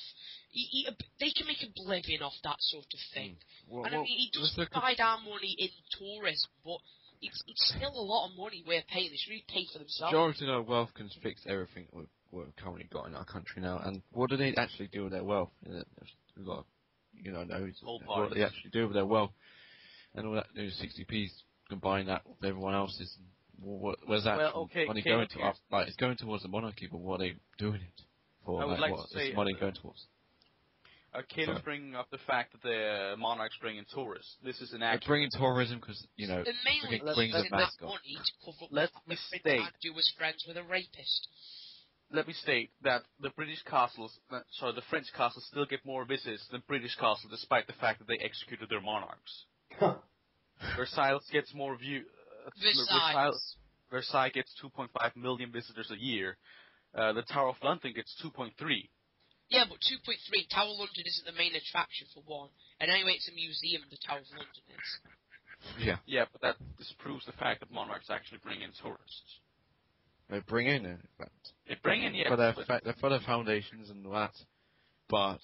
He, he, they can make a oblivion off that sort of thing. Hmm. Well, and I mean, he does let's look at- divide our money in tourism, but it's, it's still a lot of money we're paying. They should really pay for themselves. Majority of our wealth can fix everything we've, we've currently got in our country now. And what do they actually do with their wealth? You know, there's a lot of, you know, knows what they actually do with their wealth. And all that new 60p's, combine that with everyone else's. What, where's that Well, okay, money Caleb, going to? Like, it's going towards the monarchy, but what are they doing it for? I would like to what say, is money uh, going towards? Uh, Caleb's Sorry. bringing up the fact that the monarchs bring in tourists. This is an They're act. bringing tourism because, you know, And mainly Let's- using let's- that let's- money to cover up Let me state- had to do was friends with a rapist. Let me state that the British castles, uh, sorry, the French castles still get more visits than British castles, despite the fact that they executed their monarchs. Versailles gets more view. Uh, Versailles. Versailles gets 2.5 million visitors a year. Uh, the Tower of London gets 2.3. Yeah, but 2.3, Tower of London isn't the main attraction for one. And anyway, it's a museum, the Tower of London is. yeah, Yeah, but that disproves the fact that monarchs actually bring in tourists. they bring in, in fact. They bring in, yeah, for their but- fa- they're for their foundations and all that, but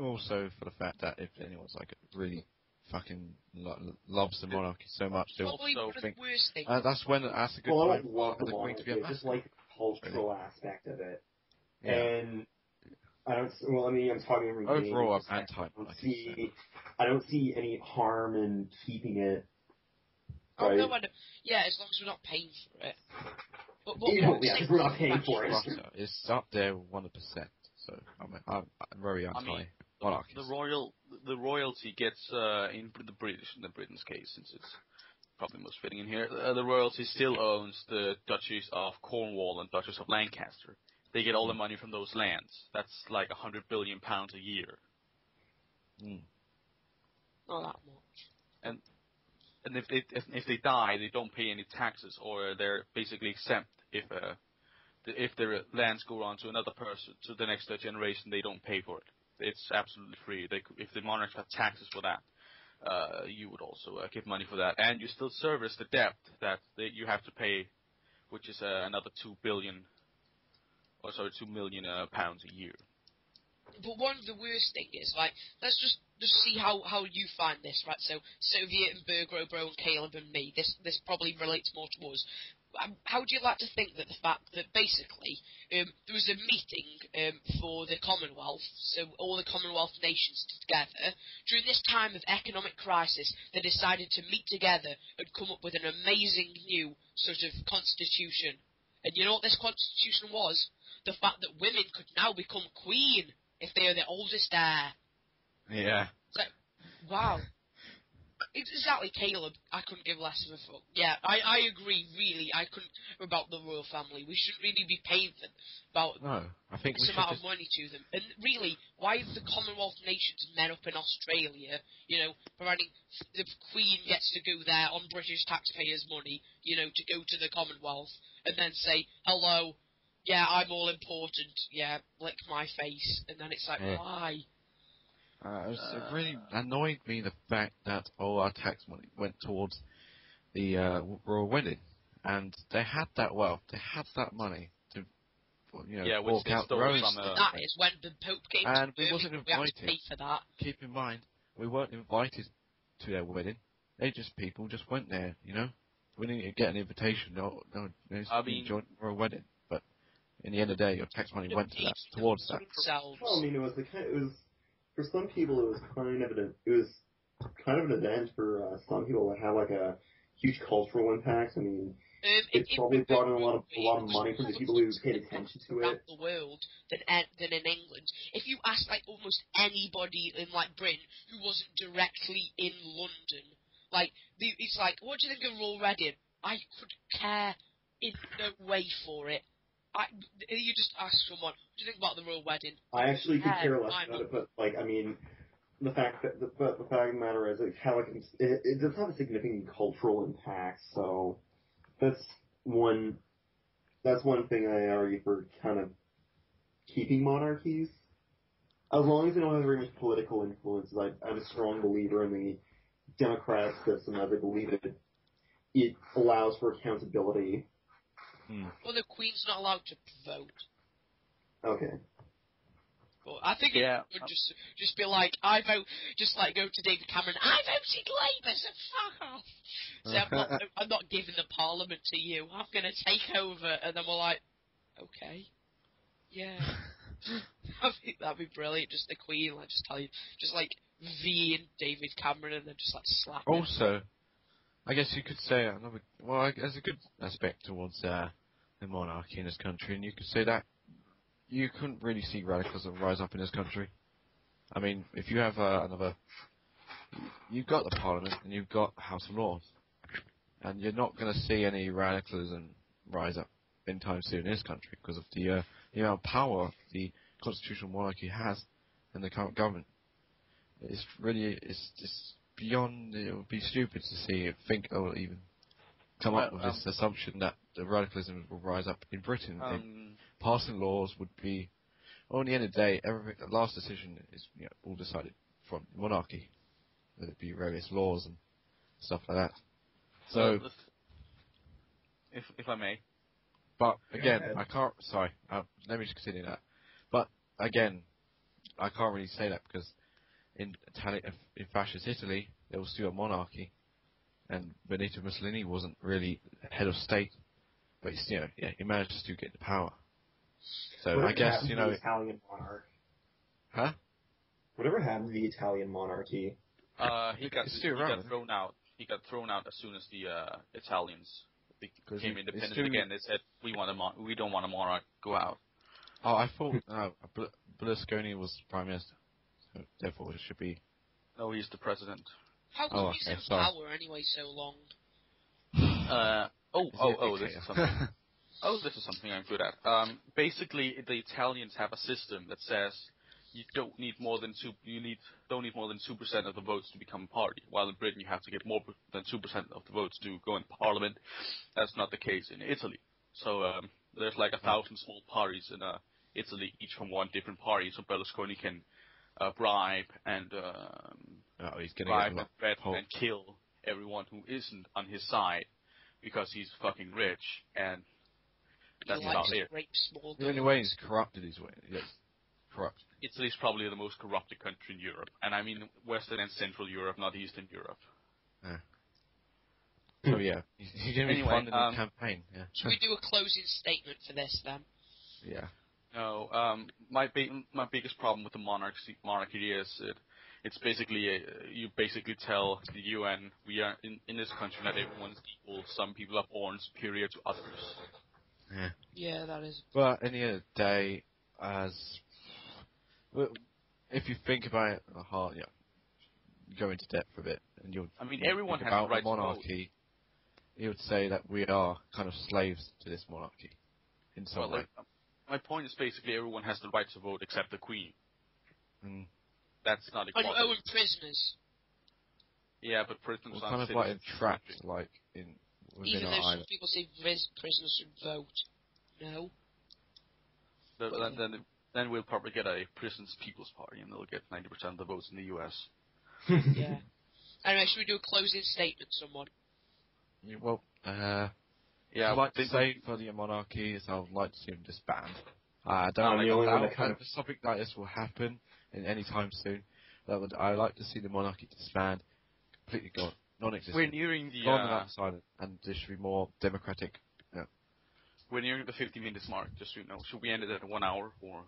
also for the fact that if anyone's like really fucking lo- loves the monarchy so much, they'll Probably also think- the uh, that's when that's a good well, I point don't love the the to be monarchy. I a just like the cultural aspect of it. yeah. And I don't. Well, I mean, I'm talking from a Overall, Canadian I'm perspective. anti. I don't like see. I don't see any harm in keeping it. oh, right. no, I don't. Yeah, as long as we're not paying for it. But, but You know, what yeah, we're not paying for it. Russia is up there with one percent. So I'm, I'm, I'm very anti I mean, monarchy. The royal, the royalty gets uh, in the British, in the Britain's case, since it's probably most fitting in here. Uh, the royalty still owns the duchies of Cornwall and duchess of Lancaster. They get all the money from those lands. That's like a hundred billion pounds a year. Mm. Not that much. And and if they if, if they die, they don't pay any taxes, or they're basically exempt if uh, if their lands go on to another person, to the next uh, generation, they don't pay for it. It's absolutely free. They, could- if the monarchs had taxes for that, uh, you would also uh, give money for that, and you still service the debt that they, you have to pay, which is uh, another two billion, or sorry, two million uh, pounds a year. But one of the worst thing is, like, let's just just see how, how you find this, right? So, Soviet and Bergro, Bro, and Caleb and me, this this probably relates more to us. um, how would you like to think that the fact that basically um, there was a meeting um, for the Commonwealth, so all the Commonwealth nations together, during this time of economic crisis, they decided to meet together and come up with an amazing new sort of constitution. And you know what this constitution was? The fact that women could now become queen if they are the oldest heir. Yeah. Wow. Exactly, Caleb. I couldn't give less of a fuck. Yeah, I, I agree, really. I couldn't about the royal family. We shouldn't really be paying them about No, I think this amount just, of money to them. And really, why have the Commonwealth nations met up in Australia, you know, providing the Queen gets to go there on British taxpayers' money, you know, to go to the Commonwealth and then say, hello, yeah, I'm all important, yeah, lick my face. And then it's like, Yeah. why? Uh, it, was, it really annoyed me the fact that all our tax money went towards the uh, royal wedding, and they had that wealth, they had that money to, you know, Yeah, which fork they out stole their own from, stuff. uh, That is when the Pope came And to we wasn't Birmingham, we had to invited. pay for that. Keep in mind, we weren't invited to their wedding. They just people just went there, you know. We didn't get an invitation. No, no, no I mean- join for a wedding. But in the end of the day, your tax money went to that, towards that. themselves. Well, I mean, it was the kind. It was for some people, it was kind of an. It was kind of an event for uh, some people that had like a huge cultural impact. I mean, Um, it in- probably in brought in a lot of a lot of money from the people who paid attention from to around it. the world than than in England. If you ask like almost anybody in like Britain who wasn't directly in London, like it's like, what do you think of Royal Wedding? I could care in no way for it. I, you just ask someone, what do you think about the Royal Wedding? I actually could care less I'm- about it, but like, I mean, the fact that the, but the fact of the matter is, it how it, it, it does have a significant cultural impact. So that's one. That's one thing I argue for kind of keeping monarchies. As long as they don't have very much political influence, I, I'm a strong believer in the democratic system. As I believe it, it allows for accountability. Hmm. Well, the Queen's not allowed to vote. Okay. But I think Yeah. it would just just be like I vote, just like go to David Cameron. I voted Labour, so fuck off. So I'm not, [laughs] I'm not giving the Parliament to you. I'm gonna take over, and then we're like, okay, yeah. [laughs] I think that'd be brilliant. Just the Queen, like just tell you, just like V and David Cameron, and then just like slap him. I guess you could say another. Well, I- there's a good aspect towards uh, the monarchy in this country, and you could say that you couldn't really see radicalism rise up in this country. I mean, if you have uh, another, you've got the Parliament and you've got House of Lords, and you're not going to see any radicalism rise up in time soon in this country because of the uh, the amount of power the constitutional monarchy has in the current government. It's really it's just beyond. It would be stupid to see it think or even come up Well, with this assumption that the radicalism will rise up in Britain. Um, passing laws would be. Well, in the end of the day, everything, the last decision is you know, all decided from monarchy, whether it be various laws and stuff like that. So, well, the- if if I may, but again. I can't. Sorry, uh, let me just continue that. But again, I can't really say that because in Itali- in fascist Italy, there was still a monarchy, and Benito Mussolini wasn't really head of state, but he's, you know, yeah, he managed to still get the power. So I Whatever guess happened you to the know, Italian monarch. huh? Whatever happened to the Italian monarchy? uh, he got It's he still got thrown out. He got thrown out as soon as the uh, Italians became it- it's independent still- again. They said we want a mon- we don't want a monarch. Go out. Oh, I thought uh, Berlusconi was prime minister, so therefore it should be. No, he's the president. How come Oh, he's okay, in sorry. power anyway so long? Uh, oh, oh, oh, this is something. Oh, this is something I'm good at. Um, basically, the Italians have a system that says you don't need more than two. You need don't need more than two percent of the votes to become a party. While in Britain, you have to get more than two percent of the votes to go in parliament. That's not the case in Italy. So um, there's like a thousand small parties in uh, Italy, each from one different party. So Berlusconi can uh, bribe and um, oh, he's gonna bribe get and lot. threaten Hold. and kill everyone who isn't on his side because he's fucking rich and that's he about it. rape small The only way he's corrupted his way. Yes, corrupt. Italy's probably the most corrupted country in Europe, and I mean Western and Central Europe, not Eastern Europe. So Oh yeah, you're going to be Anyway, funding um, the campaign. Yeah. Should we [laughs] do a closing statement for this then? yeah. No, um, my big, my biggest problem with the monarchy, monarchy is it, it's basically a, you basically tell the UN we are in, in this country not everyone's equal. Some people are born superior to others. Yeah, Yeah, that is. But at the end of the day, as if you think about it hard, yeah, go into depth a bit, and you'll I mean, think everyone has about the right the to vote. monarchy. You would say that we are kind of slaves to this monarchy in some Well, way. like, my point is basically everyone has the right to vote except the queen. Mm. That's not And, equality. oh, and prisoners. Yeah, but prisoners We're kind of like citizens entrapped, country. Like in within Even our though some island. people say pris- prisoners should vote. No. Then, then, then, then we'll probably get a prisons people's party, and they'll get 90% of the votes in the U.S. Yeah. [laughs] Anyway, should we do a closing statement, someone? Yeah, Well, uh, Yeah, I'd like to they- say for the monarchy is I would like to see them disband. Uh, I don't I'm know the only if that kind of- if something like this will happen in any time soon. That would I like to see the monarchy disband, completely gone, non-existent. we're nearing the gone and uh, outside, and there should be more democratic. we're nearing the 50 minutes mark. Just so you know, should we end it at one hour or?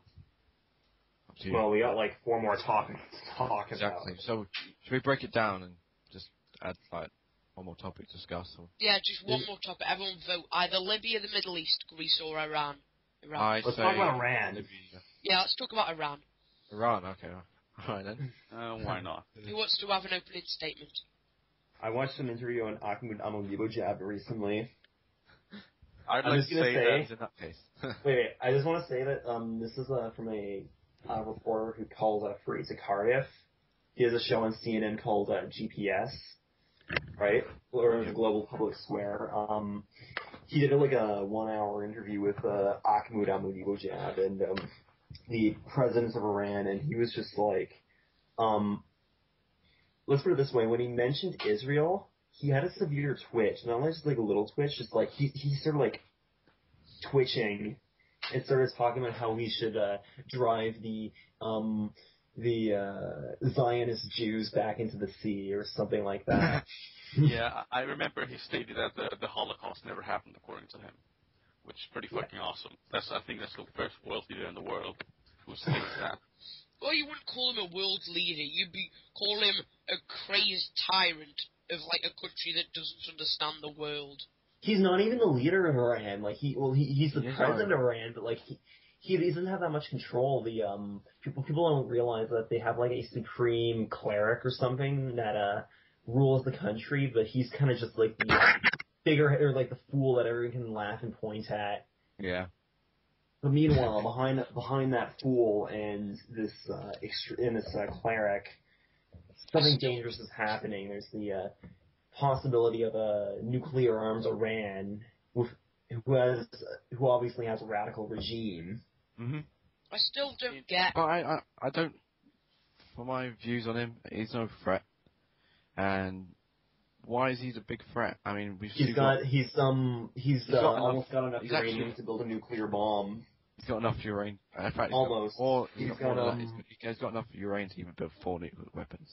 Up to you. well, we got like four more topics to talk exactly. about. So should we break it down and just add like one more topic to discuss? Or? Yeah, just one more topic. Everyone vote either Libya, the Middle East, Greece, or Iran. Iran. I Let's talk about Iran. Libya. Yeah, let's talk about Iran. Iran. Okay. All right then. [laughs] Uh, why not? Who wants to have an opening statement? I watched an interview on Ahmed Ahmadinejad recently. I'd [laughs] I'm like just to gonna say say- that in that case. [laughs] Wait, wait, I just want to say that um, this is uh, from a uh, reporter who calls uh, Fareed Cardiff. He has a show on CNN called uh, GPS, right? Or the Global Public Square. Um, he did like a one-hour interview with uh, Ahmed Ahmadinejad and um, the president of Iran, and he was just like, um, let's put it this way: when he mentioned Israel, he had a severe twitch, not only just like a little twitch, just like he he started like twitching and started talking about how we should uh, drive the um the uh, Zionist Jews back into the sea or something like that. [laughs] yeah, I I remember he stated that the, the Holocaust never happened, according to him, which is pretty fucking awesome. That's I think that's the first world leader in the world who states that. [laughs] Well, you wouldn't call him a world leader. You'd be call him a crazed tyrant of like a country that doesn't understand the world. He's not even the leader of Iran. Like he, well, he, he's the He's president of Iran, but like he, he doesn't have that much control. The um people people don't realize that they have like a supreme cleric or something that uh rules the country, but he's kind of just like the bigger or like the fool that everyone can laugh and point at. yeah. But meanwhile, behind behind that fool and this uh, extre- and this uh, cleric, something dangerous is happening. There's the uh, possibility of a nuclear arms Iran, with, who has who obviously has a radical regime. Mm-hmm. I still don't get. But I, I, I don't. For my views on him, he's no threat. And why is he the big threat? I mean, we've He's still got he's um he's, He's uh, got enough- almost got enough he's uranium actually- to build a nuclear bomb. he's got enough uranium. In fact, he's Almost. Got, or He's he's got, more got, than that. um, He's got, he's got enough uranium to even build four nuclear weapons.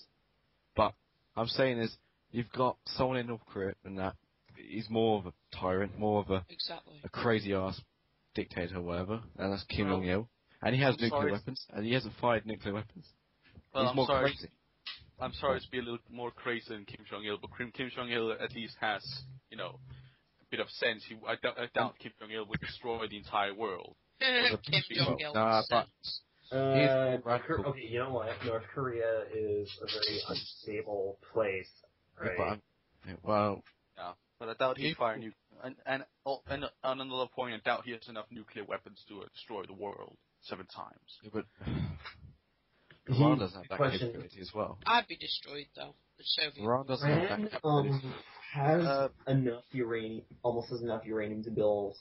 But I'm saying is, you've got someone in North Korea, and that he's more of a tyrant, more of a, Exactly. a crazy ass dictator, or whatever, and that's Kim Well, Jong Il. And he has I'm nuclear sorry. weapons, and he hasn't fired nuclear weapons. Well, he's I'm more sorry. crazy. I'm sorry to be a little more crazy than Kim Jong Il, but Kim, Kim Jong Il at least has, you know, a bit of sense. He, I, doubt, I doubt Kim Jong Il would destroy the entire world. [laughs] Kim Jong Il. Nah, but- Uh, radical. Okay, you know what? North Korea is a very unstable place, Yeah, right? but I'm- yeah, But I doubt he'd He- fire nu- and and oh, and on another point, I doubt he has enough nuclear weapons to uh, destroy the world seven times. yeah, but [sighs] Iran doesn't have that question- capability as well. I'd be destroyed though. The Soviet. Iran doesn't have that capability. um, has Uh, enough uranium, almost has enough uranium to build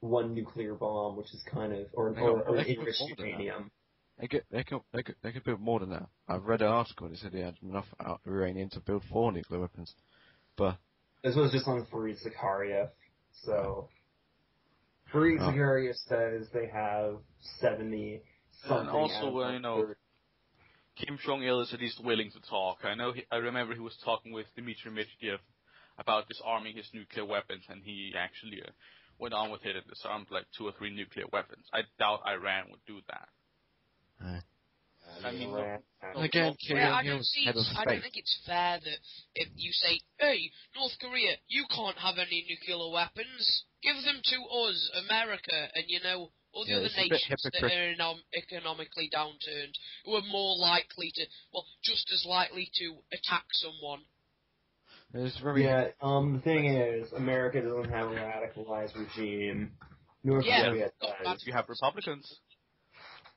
one nuclear bomb, which is kind of, or, They or, got- or enriched more than that. uranium. They could, they could, they could, they could build more than that. I've read an article that said they had enough uranium to build four nuclear weapons. But This was just on Fareed Zakaria, so Fareed Oh. Zakaria says they have seventy something. also, uh, you know, Kim Jong Il is at least willing to talk. I know. He, I remember he was talking with Dmitry Medvedev about disarming his nuclear weapons, and he actually uh, went on with it and disarmed like two or three nuclear weapons. I doubt Iran would do that. I mean, look- And again, Kim Yeah, I don't Il's see. head of I don't think it's fair that if you say, "Hey, North Korea, you can't have any nuclear weapons. Give them to us, America, and you know all the Yeah, other it's a bit nations that hypocritical. are enom- economically downturned, who are more likely to, well, just as likely to attack someone." It's very Yeah, um, the thing is, America doesn't have a radicalized regime. North Yeah, Korea does. You have Republicans.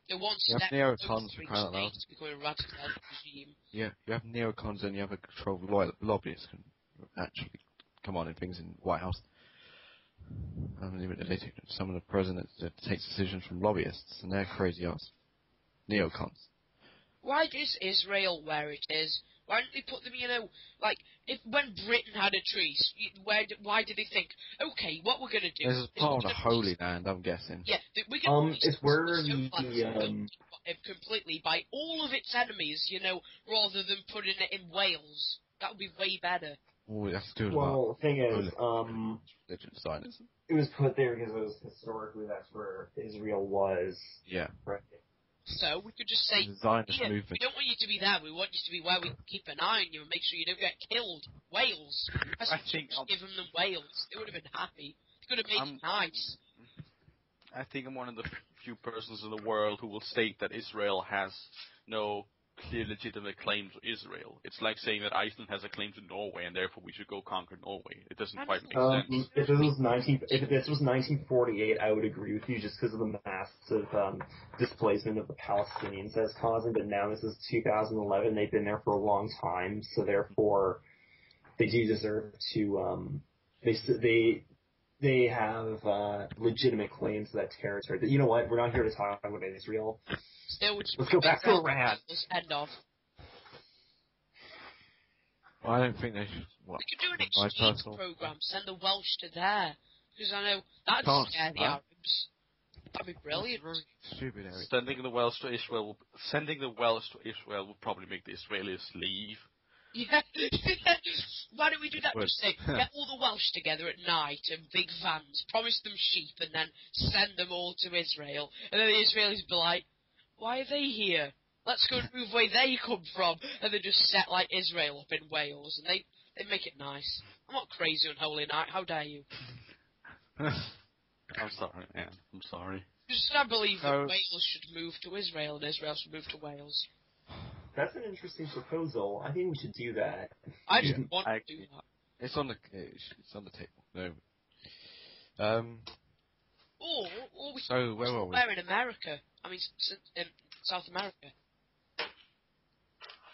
The one You have neocons for crying out loud. becoming a radicalized regime. Yeah, you have neocons and you have a control of loy- lobbyists can actually come on in things in White House. I mean, even they take some of the presidents that takes decisions from lobbyists, and they're crazy ass neocons. Why is Israel where it is? Why don't they put them, you know, like if when Britain had a truce, where why did they think, okay, what we're gonna do? This is is part of the Holy peace- Land, I'm guessing. Yeah, th- we're gonna Um, peace it's where the the, um, uh, completely by all of its enemies, you know, rather than putting it in Wales. That would be way better. All we have to do is well, the thing is, um, religion, Zionism. it was put there because it was historically that's where Israel was. Yeah, Right. So we could just say, Zionist yeah, we don't want you to be there. We want you to be where we keep an eye on you and make sure you don't get killed. Wales. [laughs] That's I think just I'm- given them Wales. They would have been happy. They could have made I'm- it nice. I think I'm one of the few persons in the world who will state that Israel has no clear legitimate claim to Israel. It's like saying that Iceland has a claim to Norway and therefore we should go conquer Norway. It doesn't quite make Um, sense. if this was 19, if this was 1948, I would agree with you just because of the massive um, displacement of the Palestinians that's causing. But now this is 2011; they've been there for a long time, so therefore they do deserve to. Um, they they they have uh, legitimate claims to that territory. But you know what? We're not here to talk about Israel. Still, would Let's go back to Iran. End of. Well, I don't think they should. What? We could do an My exchange program. Send the Welsh to there because I know that'd Can't, scare the huh? Arabs. That'd be brilliant. Stupid, Eric. Sending the Welsh to Israel, will- sending the Welsh to Israel would probably make the Israelis leave. Yeah. [laughs] Why don't we do that? Would. Just say, get all the Welsh together at night in big vans, promise them sheep, and then send them all to Israel. And then the Israelis be like, why are they here? Let's go and move where they come from. And they just set like Israel up in Wales, and they they make it nice. I'm not crazy Unholy Knight. How dare you? I'm sorry, man. I'm sorry. Just I believe that Oh. Wales should move to Israel, and Israel should move to Wales. That's an interesting proposal. I think we should do that. I just Yeah, want I to do that. It's on the it's it's on the table. No. Um. Or, or we So where are we? Where in America? I mean, s- s- South America.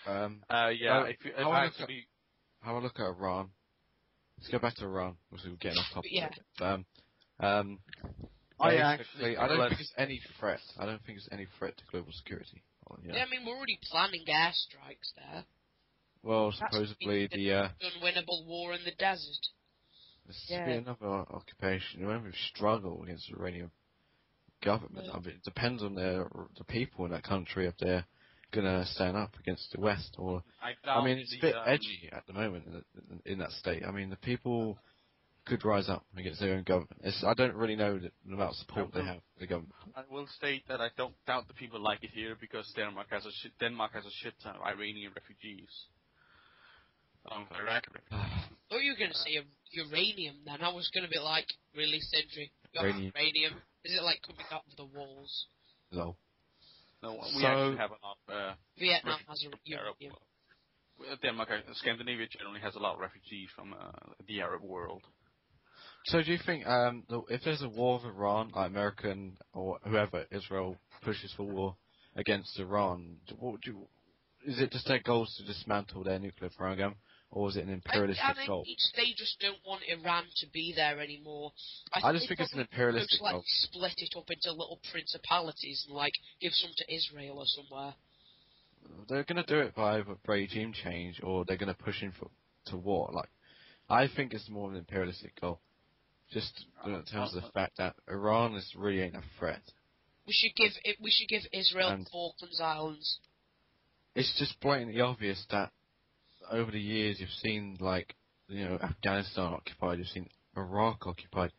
Um. Uh, yeah, Uh, if, you, if I I look at- actually, Have a look at Iran. Let's go back to Iran. Because we're getting off topic. Yeah. Um. Um. I actually- I don't let's- think it's any threat. I don't think it's any threat to global security. Well, Yeah. yeah. I mean, we're already planning airstrikes there. Well, That's supposedly the- the uh, Unwinnable war in the desert. This Yeah. be another occupation. Remember, we struggle against the Iranian government. Yeah. I mean, it depends on their the people in that country if they're gonna stand up against the West or. I, I mean, it's a bit um, edgy at the moment in, in, in that state. I mean, the people could rise up against their own government. It's, I don't really know the, the amount of support they have for the government. I will state that I don't doubt the people like it here because Denmark has a shit, Denmark has a shit ton of Iranian refugees. Um, Iraq. Oh, you were going to say uranium then. I was going to be like, really, Sindri? You have Uranium. uranium? Is it like coming out of the walls? So, No, we So- actually have a lot uh, Vietnam has a from Arab uranium. world. Denmark, Scandinavia generally has a lot of refugees from uh, the Arab world. so do you think um, if there's a war with Iran, like American or whoever Israel pushes for war against Iran, what would you? Is it just their goals to dismantle their nuclear program, or is it an I, imperialistic I think goal? it's, they just don't want Iran to be there anymore. I just think it's an imperialistic just, like, goal. split it up into little principalities and like give some to Israel or somewhere. They're going to do it by regime change or they're going to push him for, to war. Like, I think it's more of an imperialistic goal. Just in terms of the fact that Iran is really ain't a threat. We should give. We should give Israel And- Falklands Islands. It's just blatantly obvious that over the years you've seen like you know Afghanistan occupied. You've seen Iraq occupied.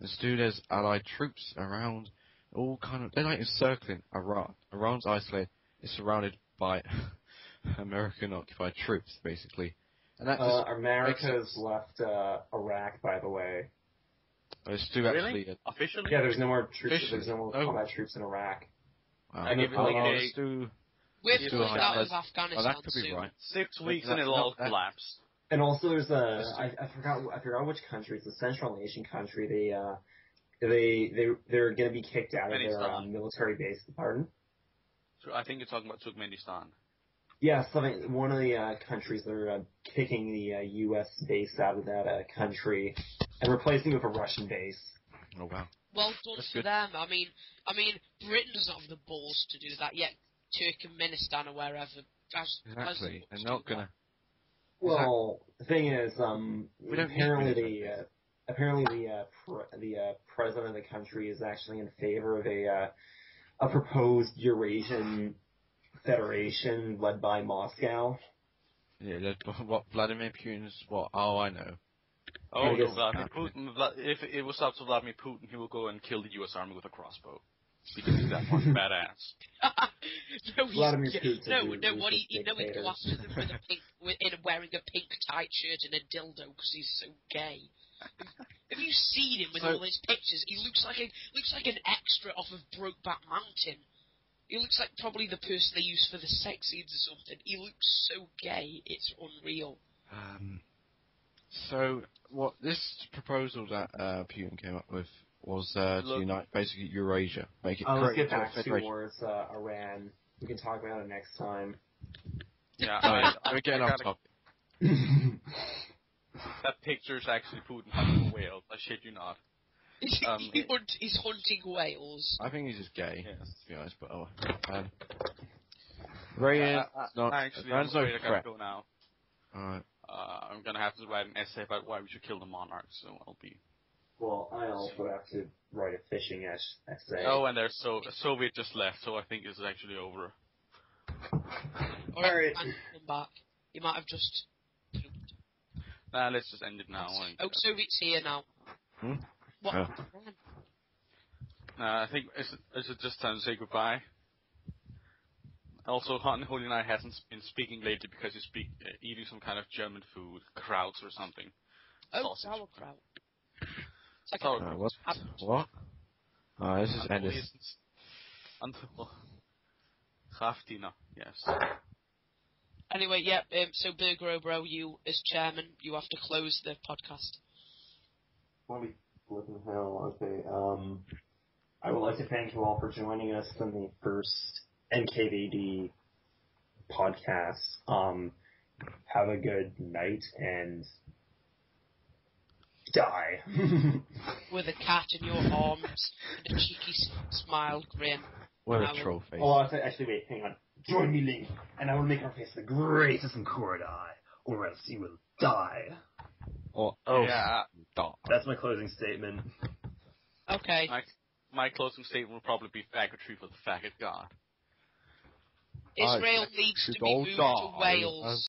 And still there's Allied troops around, all kind of. They're like encircling Iran. Iran's isolated. It's surrounded by [laughs] American occupied troops, basically. And that Uh, America's left uh, Iraq, by the way. there's still Really? actually. A, Officially? Yeah, there's no more troops. Officially? There's no more Oh. combat troops in Iraq. wow. I give it Oh, like oh, a- it's still- We're Yeah, pulling out of Afghanistan oh, that could be soon. right. Six weeks But and it'll all not that- collapse. And also, there's a Just- I, I forgot I forgot which country. It's a Central Asian country. They uh they they they're going to be kicked out of their um, military base. Pardon? So I think you're talking about Turkmenistan. Yeah, something. One of the uh, countries that are uh, kicking the uh, U.S. base out of that uh, country and replacing it with a Russian base. Oh wow. Well done That's for good. them. I mean, I mean, Britain doesn't have the balls to do that yet. Turkmenistan or wherever has, has Exactly. balls They're not gonna. Well, the thing is, um, We don't apparently the uh, apparently the uh, pre- the uh, president of the country is actually in favor of a uh, a proposed Eurasian federation led by Moscow. Yeah, that- what Vladimir Putin's what? Oh, I know. Oh, no, Vladimir Putin. If it was up to Vladimir Putin, he will go and kill the U.S. Army with a crossbow. Because he's that fucking badass. [laughs] no, he's, Vladimir yeah, Putin's no, no. who's What he, he no, he'd dictator. after them with a pink, with, in wearing a pink tight shirt and a dildo because he's so gay. Have you seen him with So- all his pictures? He looks like a looks like an extra off of Brokeback Mountain. He looks like probably the person they use for the sex scenes or something. He looks so gay, it's unreal. Um, so what this proposal that uh, Putin came up with was uh, to Look- unite basically Eurasia, make it Uh, let's get back federation. towards uh, Iran. We can talk about it next time. Yeah, Right, I, I, we're getting I off gotta- topic. [laughs] That picture is actually Putin hunting a whale. I shit you not. [laughs] Um, he hunt, he's hunting whales. I think he's just gay, Yes. to be honest. But oh, um, Iran, I, I, not, actually, I'm Iran's no I gotta threat. go now. Alright. Uh, I'm gonna have to write an essay about why we should kill the monarch, so I'll be. Well, I also have to write a fishing essay. Oh, and there's so Soviet just left, so I think it's actually over. Or Alright. and come back. He might have just. Nah, let's just end it now. and- Oh, Soviet's here now. Hmm? What? Oh. Nah, I think it's, it's just time to say goodbye. Also, Unholy Knight hasn't been speaking lately because he's speak, uh, eating some kind of German food, krauts or something. Oh, Sausage. sauerkraut. It's like Uh, what? What? Alright, let's just end this. Until yes. Anyway, yeah. Um, so Bur Gro Bro, you as chairman, you have to close the podcast. Holy flipping hell. Okay. Um, I would like to thank you all for joining us in the first NKVD podcast. Um, have a good night and die. With a cat in your arms and a cheeky s- smile grin. What a will- troll face. oh, actually, actually, wait, hang on. Join me, Link, and I will make our face the greatest in Korodai, or else you will die. Or, Oh, oh, yeah. stop. That's my closing statement. Okay. My, my closing statement will probably be faggotry for the faggot god. Israel I needs to should be all moved to die. Wales.